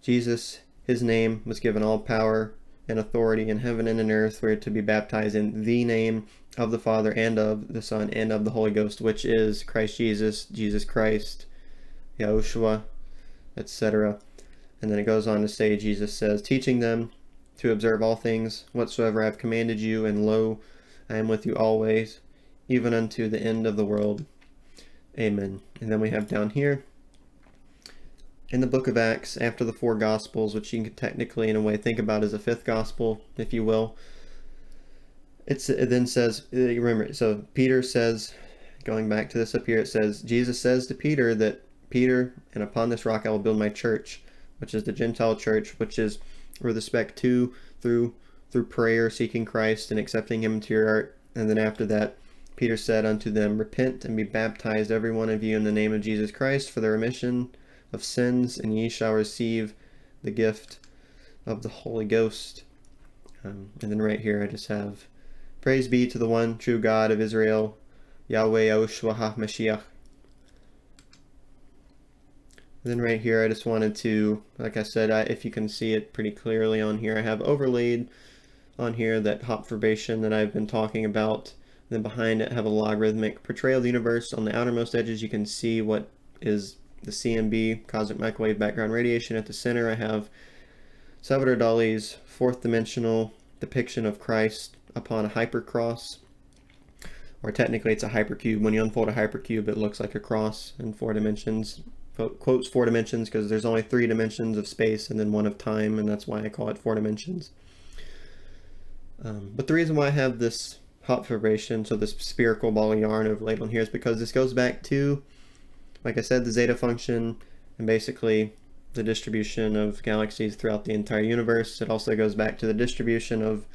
Jesus, his name was given all power and authority in heaven and in earth We're to be baptized in the name of the Father and of the Son and of the Holy Ghost, which is Christ Jesus, Jesus Christ, Yahushua, etc. And then it goes on to say, Jesus says, teaching them to observe all things whatsoever I have commanded you, and lo, I am with you always, even unto the end of the world. Amen. And then we have down here, in the book of Acts after the four gospels, which you can technically in a way think about as a fifth gospel, if you will. It's, it then says, uh, remember, so Peter says, going back to this up here, it says, Jesus says to Peter that Peter, and upon this rock I will build my church, which is the Gentile church, which is with respect to through through prayer, seeking Christ and accepting him into your heart. And then after that, Peter said unto them, Repent and be baptized, every one of you, in the name of Jesus Christ, for the remission of sins, and ye shall receive the gift of the Holy Ghost. Um, and then right here, I just have, Praise be to the one true God of Israel, Yahweh Yahushua HaMashiach. Then right here, I just wanted to, like I said, I, if you can see it pretty clearly on here, I have overlaid on here that Hopf fibration that I've been talking about. Then behind it, have a logarithmic portrayal of the universe. On the outermost edges, you can see what is the CMB, cosmic microwave background radiation. At the center, I have Salvador Dali's fourth dimensional depiction of Christ upon a hypercross. Or technically, it's a hypercube. When you unfold a hypercube, it looks like a cross in four dimensions quotes four dimensions because there's only three dimensions of space and then one of time, and that's why I call it four dimensions. Um, but the reason why I have this Hopf fibration, so this spherical ball of yarn overlaid on here is because this goes back to, like I said, the zeta function and basically the distribution of galaxies throughout the entire universe. It also goes back to the distribution of,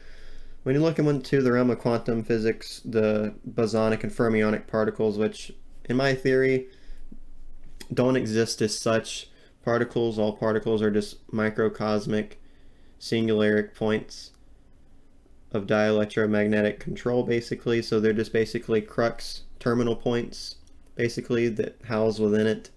when you look into the realm of quantum physics, the bosonic and fermionic particles, which in my theory, don't exist as such particles. All particles are just microcosmic singularic points of dielectromagnetic control basically. So they're just basically crux terminal points basically that house within it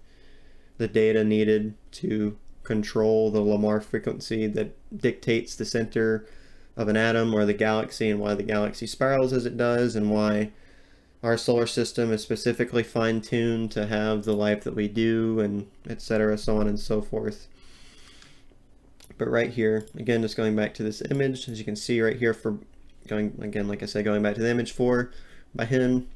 the data needed to control the Larmor frequency that dictates the center of an atom or the galaxy and why the galaxy spirals as it does and why our solar system is specifically fine-tuned to have the life that we do and etc so on and so forth. But right here again just going back to this image as you can see right here for going again like I said going back to the image for by him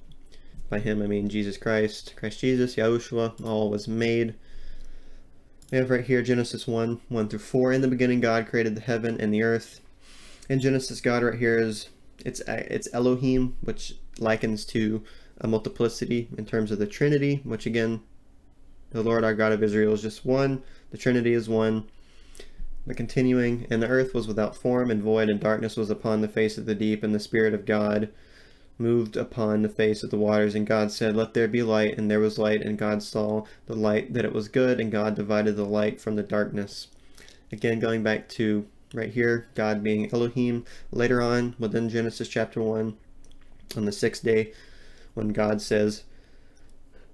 by him I mean Jesus Christ Christ Jesus Yahushua all was made. We have right here Genesis 1 1 through 4 in the beginning God created the heaven and the earth. In Genesis God right here is it's it's Elohim which likens to a multiplicity in terms of the Trinity, which again, the Lord our God of Israel is just one, the Trinity is one. But continuing, and the earth was without form and void, and darkness was upon the face of the deep, and the Spirit of God moved upon the face of the waters. And God said, Let there be light, and there was light, and God saw the light that it was good, and God divided the light from the darkness. Again, going back to right here, God being Elohim. Later on, within Genesis chapter 1, on the sixth day when God says,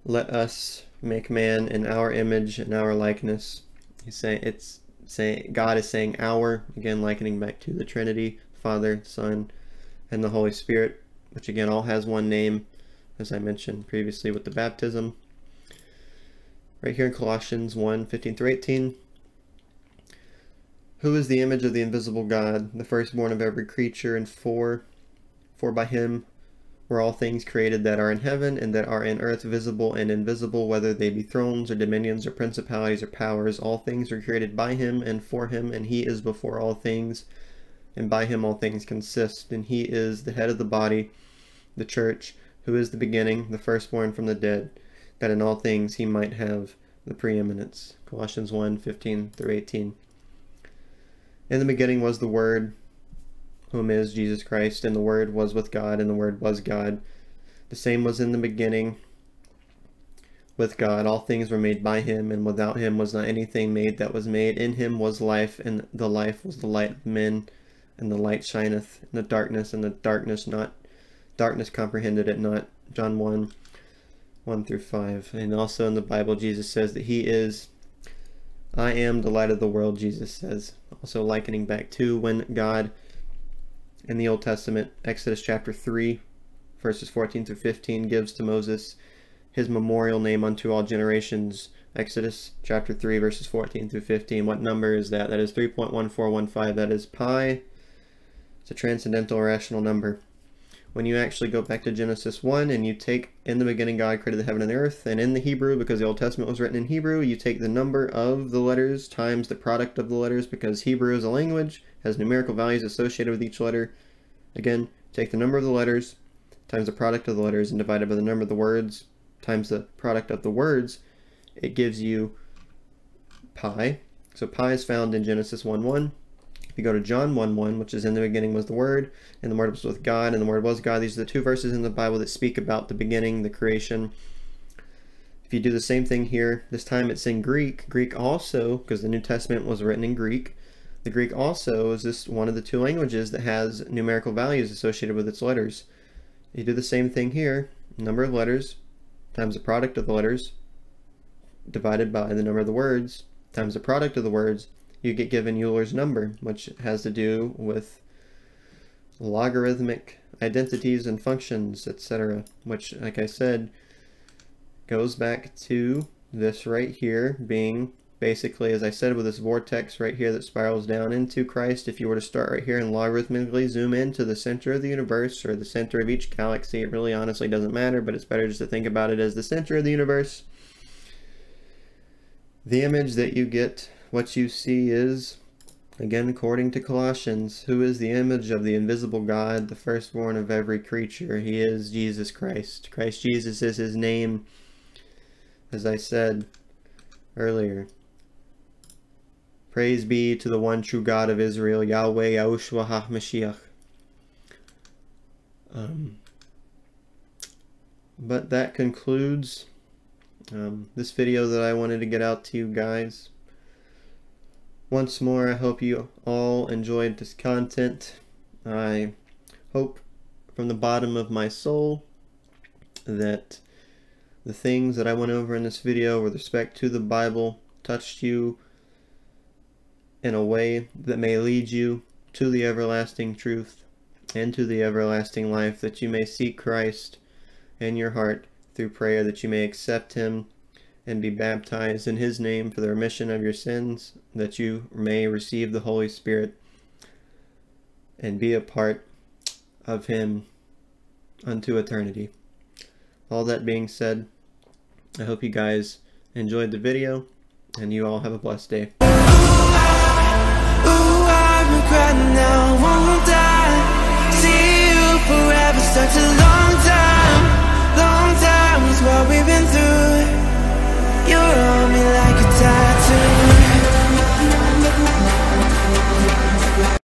let us make man in our image and our likeness. He's saying it's saying God is saying our, again likening back to the Trinity, Father, Son, and the Holy Spirit, which again all has one name, as I mentioned previously with the baptism. Right here in Colossians 1, 15 through 18. Who is the image of the invisible God, the firstborn of every creature, and for, for by him were all things created that are in heaven and that are in earth, visible and invisible, whether they be thrones or dominions or principalities or powers. All things are created by him and for him, and he is before all things, and by him all things consist. And he is the head of the body, the church, who is the beginning, the firstborn from the dead, that in all things he might have the preeminence. Colossians 1 15 through 18. In the beginning was the Word whom is Jesus Christ, and the Word was with God, and the Word was God. The same was in the beginning with God. All things were made by him, and without him was not anything made that was made. In him was life, and the life was the light of men, and the light shineth in the darkness, and the darkness not darkness comprehended it not. John 1, 1 through 5. And also in the Bible, Jesus says that he is I am the light of the world, Jesus says. Also likening back to when God in the Old Testament, Exodus chapter 3, verses 14 through 15, gives to Moses his memorial name unto all generations. Exodus chapter 3, verses 14 through 15. What number is that? That is 3.1415. That is pi. It's a transcendental rational number. When you actually go back to Genesis 1 and you take, in the beginning God created the heaven and the earth, and in the Hebrew, because the Old Testament was written in Hebrew, you take the number of the letters times the product of the letters, because Hebrew is a language, has numerical values associated with each letter. Again, take the number of the letters times the product of the letters and divide it by the number of the words times the product of the words. It gives you pi. So pi is found in Genesis 1 1, If you go to John 1 1, which is in the beginning was the Word, and the Word was with God, and the Word was God, these are the two verses in the Bible that speak about the beginning, the creation. If you do the same thing here, this time it's in Greek. Greek also, because the New Testament was written in Greek, the Greek also is just one of the two languages that has numerical values associated with its letters. You do the same thing here, number of letters times the product of the letters divided by the number of the words times the product of the words, you get given Euler's number, which has to do with logarithmic identities and functions, etc. Which, like I said, goes back to this right here being basically, as I said, with this vortex right here that spirals down into Christ. If you were to start right here and logarithmically zoom in to the center of the universe or the center of each galaxy, it really honestly doesn't matter, but it's better just to think about it as the center of the universe. The image that you get, what you see is, again, according to Colossians, who is the image of the invisible God, the firstborn of every creature. He is Jesus Christ. Christ Jesus is his name, as I said earlier. Praise be to the one true God of Israel, Yahweh Yahushua HaMashiach. Um, but that concludes um, this video that I wanted to get out to you guys. Once more, I hope you all enjoyed this content. I hope from the bottom of my soul that the things that I went over in this video with respect to the Bible touched you in a way that may lead you to the everlasting truth and to the everlasting life, that you may seek Christ in your heart through prayer that you may accept him and be baptized in his name for the remission of your sins, that you may receive the Holy Spirit and be a part of him unto eternity. All that being said, I hope you guys enjoyed the video and you all have a blessed day you're